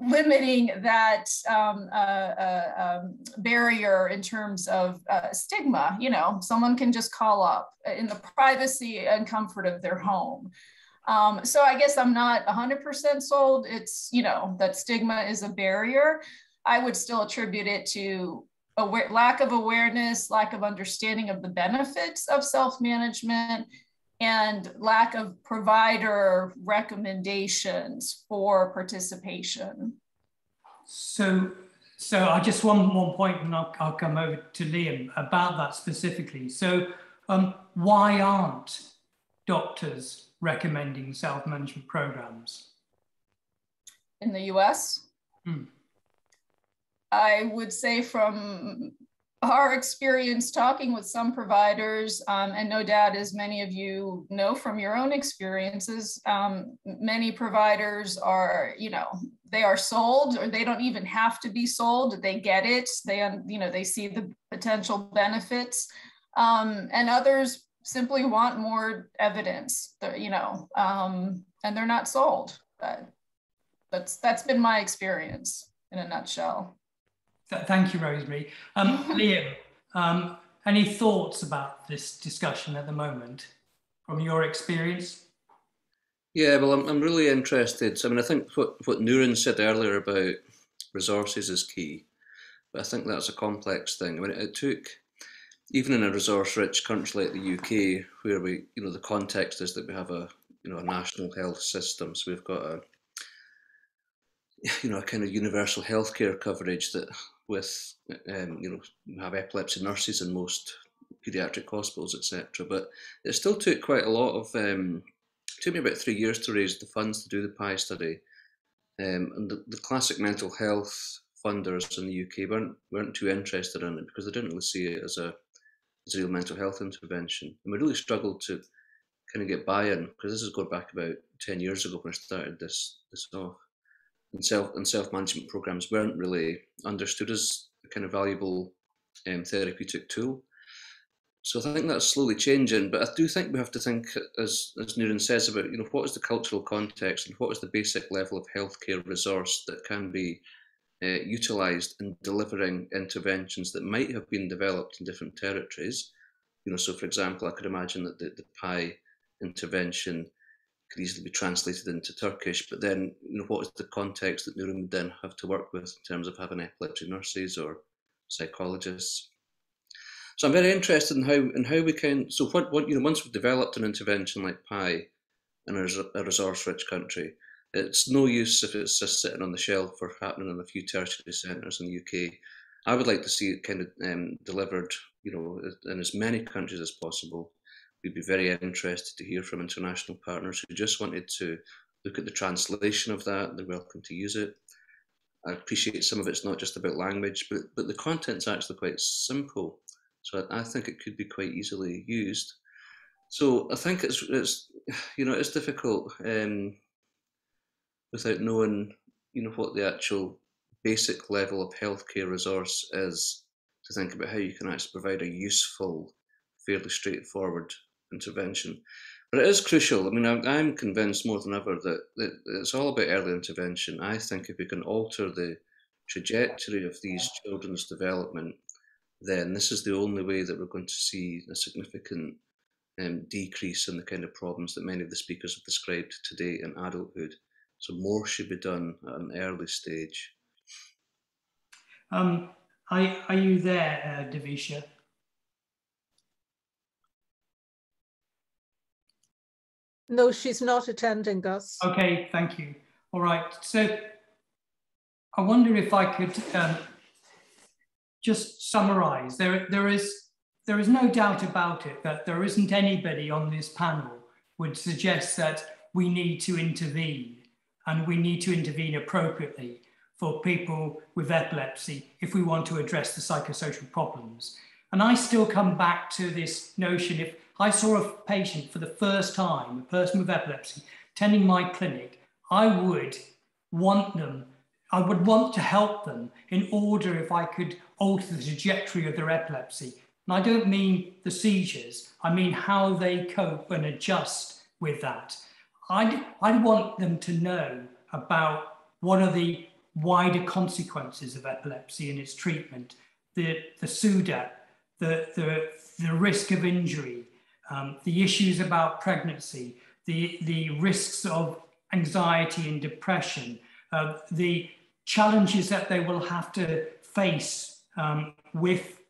limiting that um, uh, uh, um, barrier in terms of uh, stigma. You know, someone can just call up in the privacy and comfort of their home. Um, so I guess I'm not 100% sold. It's, you know, that stigma is a barrier. I would still attribute it to aware, lack of awareness, lack of understanding of the benefits of self management, and lack of provider recommendations for participation. So, so I just one one point, and I'll, I'll come over to Liam about that specifically. So, um, why aren't doctors recommending self-management programs in the U.S.? Hmm. I would say from our experience talking with some providers, um, and no doubt, as many of you know from your own experiences, um, many providers are, you know, they are sold, or they don't even have to be sold. They get it. They, you know, they see the potential benefits, um, and others simply want more evidence. You know, um, and they're not sold. But that's that's been my experience in a nutshell. Th thank you, Rosemary. Um, Liam, um, any thoughts about this discussion at the moment from your experience? Yeah, well, I'm, I'm really interested. So, I mean, I think what, what Nuran said earlier about resources is key, but I think that's a complex thing. I mean, it took, even in a resource-rich country like the UK, where we, you know, the context is that we have a, you know, a national health system, so we've got a, you know, a kind of universal healthcare coverage that with, um, you know, have epilepsy nurses in most paediatric hospitals, etc. But it still took quite a lot of, um, took me about three years to raise the funds to do the PIE study. Um, and the, the, classic mental health funders in the UK weren't, weren't too interested in it because they didn't really see it as a, real mental health intervention. And we really struggled to kind of get buy-in because this is going back about 10 years ago when I started this, this off and self and self management programs weren't really understood as a kind of valuable um, therapeutic tool. So I think that's slowly changing, but I do think we have to think, as as Nuran says, about you know what is the cultural context and what is the basic level of healthcare resource that can be uh, utilised in delivering interventions that might have been developed in different territories. You know, so for example, I could imagine that the, the PIE intervention could easily be translated into Turkish. But then, you know, what is the context that Nuran would then have to work with in terms of having epilepsy nurses or psychologists? So I'm very interested in how in how we can. So what what you know once we've developed an intervention like PIE in a, a resource-rich country, it's no use if it's just sitting on the shelf or happening in a few tertiary centres in the UK. I would like to see it kind of um, delivered, you know, in as many countries as possible we'd be very interested to hear from international partners who just wanted to look at the translation of that. They're welcome to use it. I appreciate some of it's not just about language, but but the content's actually quite simple. So I, I think it could be quite easily used. So I think it's it's you know it's difficult um, without knowing you know what the actual basic level of healthcare resource is to think about how you can actually provide a useful, fairly straightforward intervention. But it is crucial. I mean, I'm, convinced more than ever that, that it's all about early intervention. I think if we can alter the trajectory of these children's development, then this is the only way that we're going to see a significant um, decrease in the kind of problems that many of the speakers have described today in adulthood. So more should be done at an early stage. Um, are, are you there, uh, Devisha? No, she's not attending us. Okay, thank you. All right, so I wonder if I could um, just summarize. There, there, is, there is no doubt about it that there isn't anybody on this panel would suggest that we need to intervene and we need to intervene appropriately for people with epilepsy if we want to address the psychosocial problems. And I still come back to this notion if I saw a patient for the first time, a person with epilepsy, attending my clinic, I would want them, I would want to help them in order if I could alter the trajectory of their epilepsy. And I don't mean the seizures, I mean how they cope and adjust with that. I'd, I'd want them to know about what are the wider consequences of epilepsy and its treatment, the, the SUDEP, the, the, the risk of injury, um, the issues about pregnancy, the, the risks of anxiety and depression, uh, the challenges that they will have to face um, with,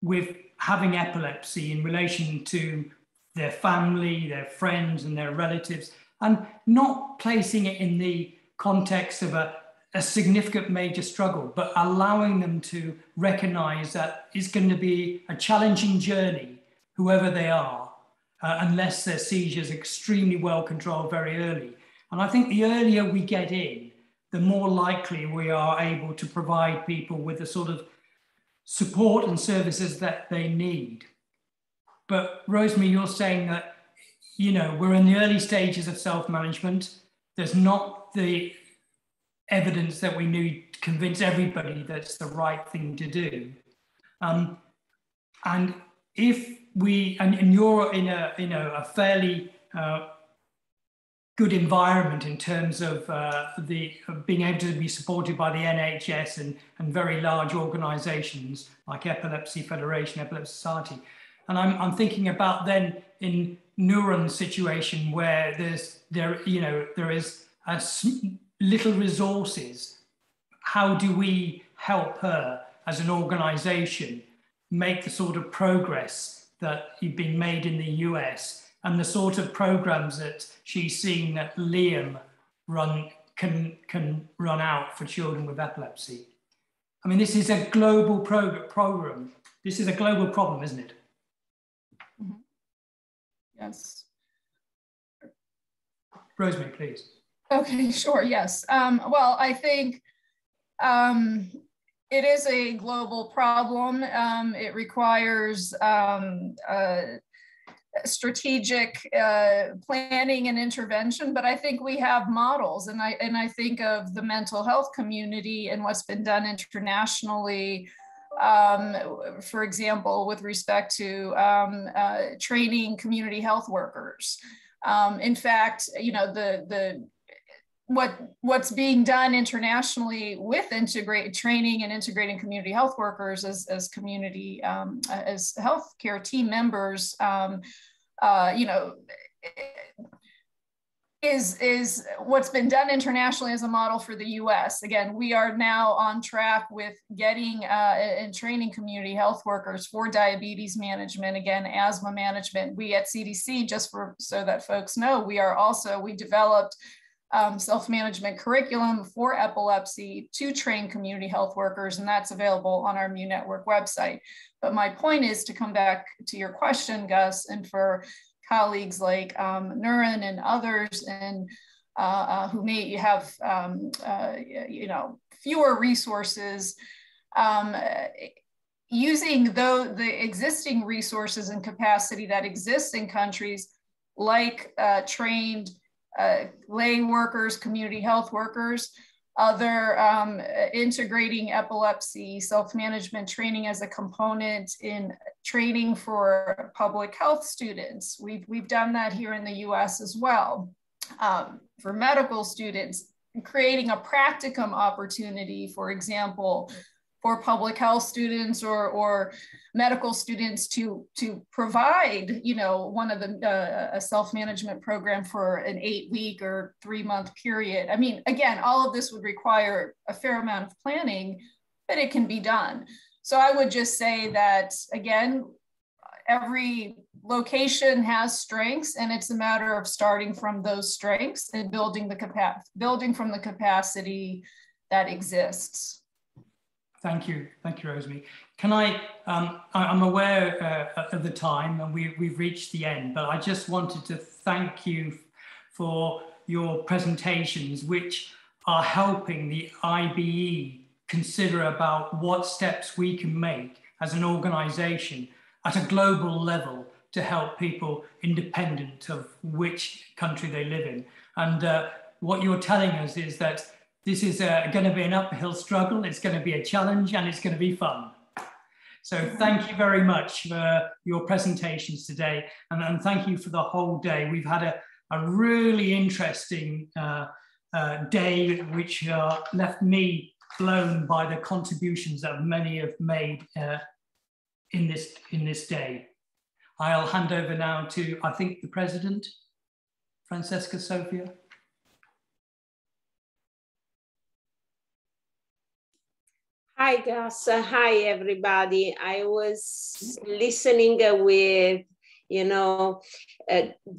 with having epilepsy in relation to their family, their friends, and their relatives, and not placing it in the context of a, a significant major struggle, but allowing them to recognize that it's going to be a challenging journey whoever they are, uh, unless their seizure is extremely well controlled very early. And I think the earlier we get in, the more likely we are able to provide people with the sort of support and services that they need. But Rosemary, you're saying that, you know, we're in the early stages of self-management. There's not the evidence that we need to convince everybody that's the right thing to do. Um, and if we and, and you're in a you know a fairly uh, good environment in terms of uh, the of being able to be supported by the NHS and, and very large organisations like Epilepsy Federation, Epilepsy Society, and I'm, I'm thinking about then in Nuran's situation where there's there you know there is uh, a little resources. How do we help her as an organisation make the sort of progress that have been made in the US and the sort of programs that she's seen that Liam run can can run out for children with epilepsy. I mean, this is a global prog- program. This is a global problem, isn't it? Yes. Rosemary, please. Okay, sure. Yes. Um, well, I think um, it is a global problem. Um, it requires um, uh, strategic uh, planning and intervention, but I think we have models, and I and I think of the mental health community and what's been done internationally. Um, for example, with respect to um, uh, training community health workers. Um, in fact, you know the the what what's being done internationally with integrate training and integrating community health workers as, as community um, as healthcare team members um, uh, you know is is what's been done internationally as a model for the US again we are now on track with getting uh, and training community health workers for diabetes management again asthma management we at CDC just for so that folks know we are also we developed um, self-management curriculum for epilepsy to train community health workers, and that's available on our MEW Network website. But my point is to come back to your question, Gus, and for colleagues like um, Nuran and others, and uh, uh, who may have, um, uh, you know, fewer resources, um, using the, the existing resources and capacity that exists in countries like uh, trained uh, lay workers, community health workers, other um, integrating epilepsy self-management training as a component in training for public health students. We've, we've done that here in the US as well. Um, for medical students, creating a practicum opportunity, for example, for public health students or, or medical students to, to provide, you know, one of the, uh, a self-management program for an eight week or three month period. I mean, again, all of this would require a fair amount of planning, but it can be done. So I would just say that, again, every location has strengths and it's a matter of starting from those strengths and building the building from the capacity that exists. Thank you. Thank you, Rosemary. Can I, um, I'm aware uh, of the time and we, we've reached the end, but I just wanted to thank you for your presentations, which are helping the IBE consider about what steps we can make as an organization at a global level to help people independent of which country they live in. And uh, what you're telling us is that this is uh, going to be an uphill struggle. It's going to be a challenge and it's going to be fun. So thank you very much for your presentations today. And, and thank you for the whole day. We've had a, a really interesting uh, uh, day, which uh, left me blown by the contributions that many have made uh, in, this, in this day. I'll hand over now to, I think, the president, Francesca Sofia. Hi, Gus. Hi, everybody. I was listening with, you know,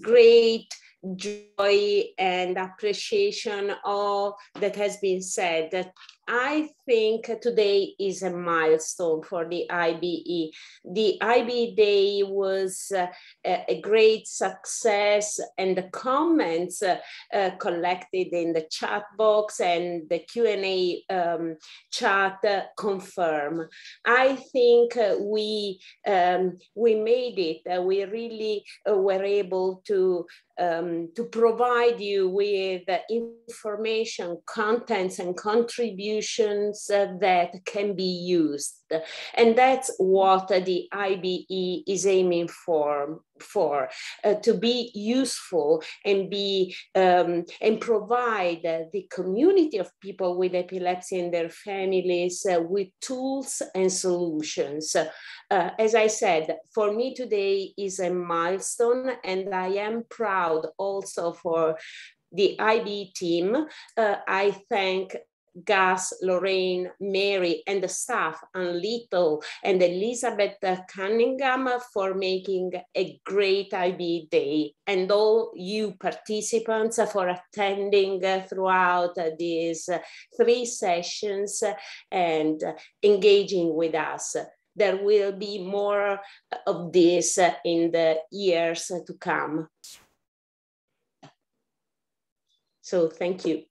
great joy and appreciation all that has been said. I think today is a milestone for the IBE. The IBE Day was uh, a great success, and the comments uh, uh, collected in the chat box and the Q&A um, chat confirm. I think uh, we, um, we made it. Uh, we really uh, were able to um, to provide you with information, contents, and contributions uh, that can be used. And that's what the IBE is aiming for, for uh, to be useful and be um, and provide the community of people with epilepsy and their families uh, with tools and solutions uh, as I said, for me today is a milestone and I am proud also for the IBE team. Uh, I thank Gus, Lorraine, Mary, and the staff, and Little, and Elizabeth Cunningham for making a great IBE day, and all you participants for attending throughout these three sessions and engaging with us there will be more of this in the years to come. So thank you.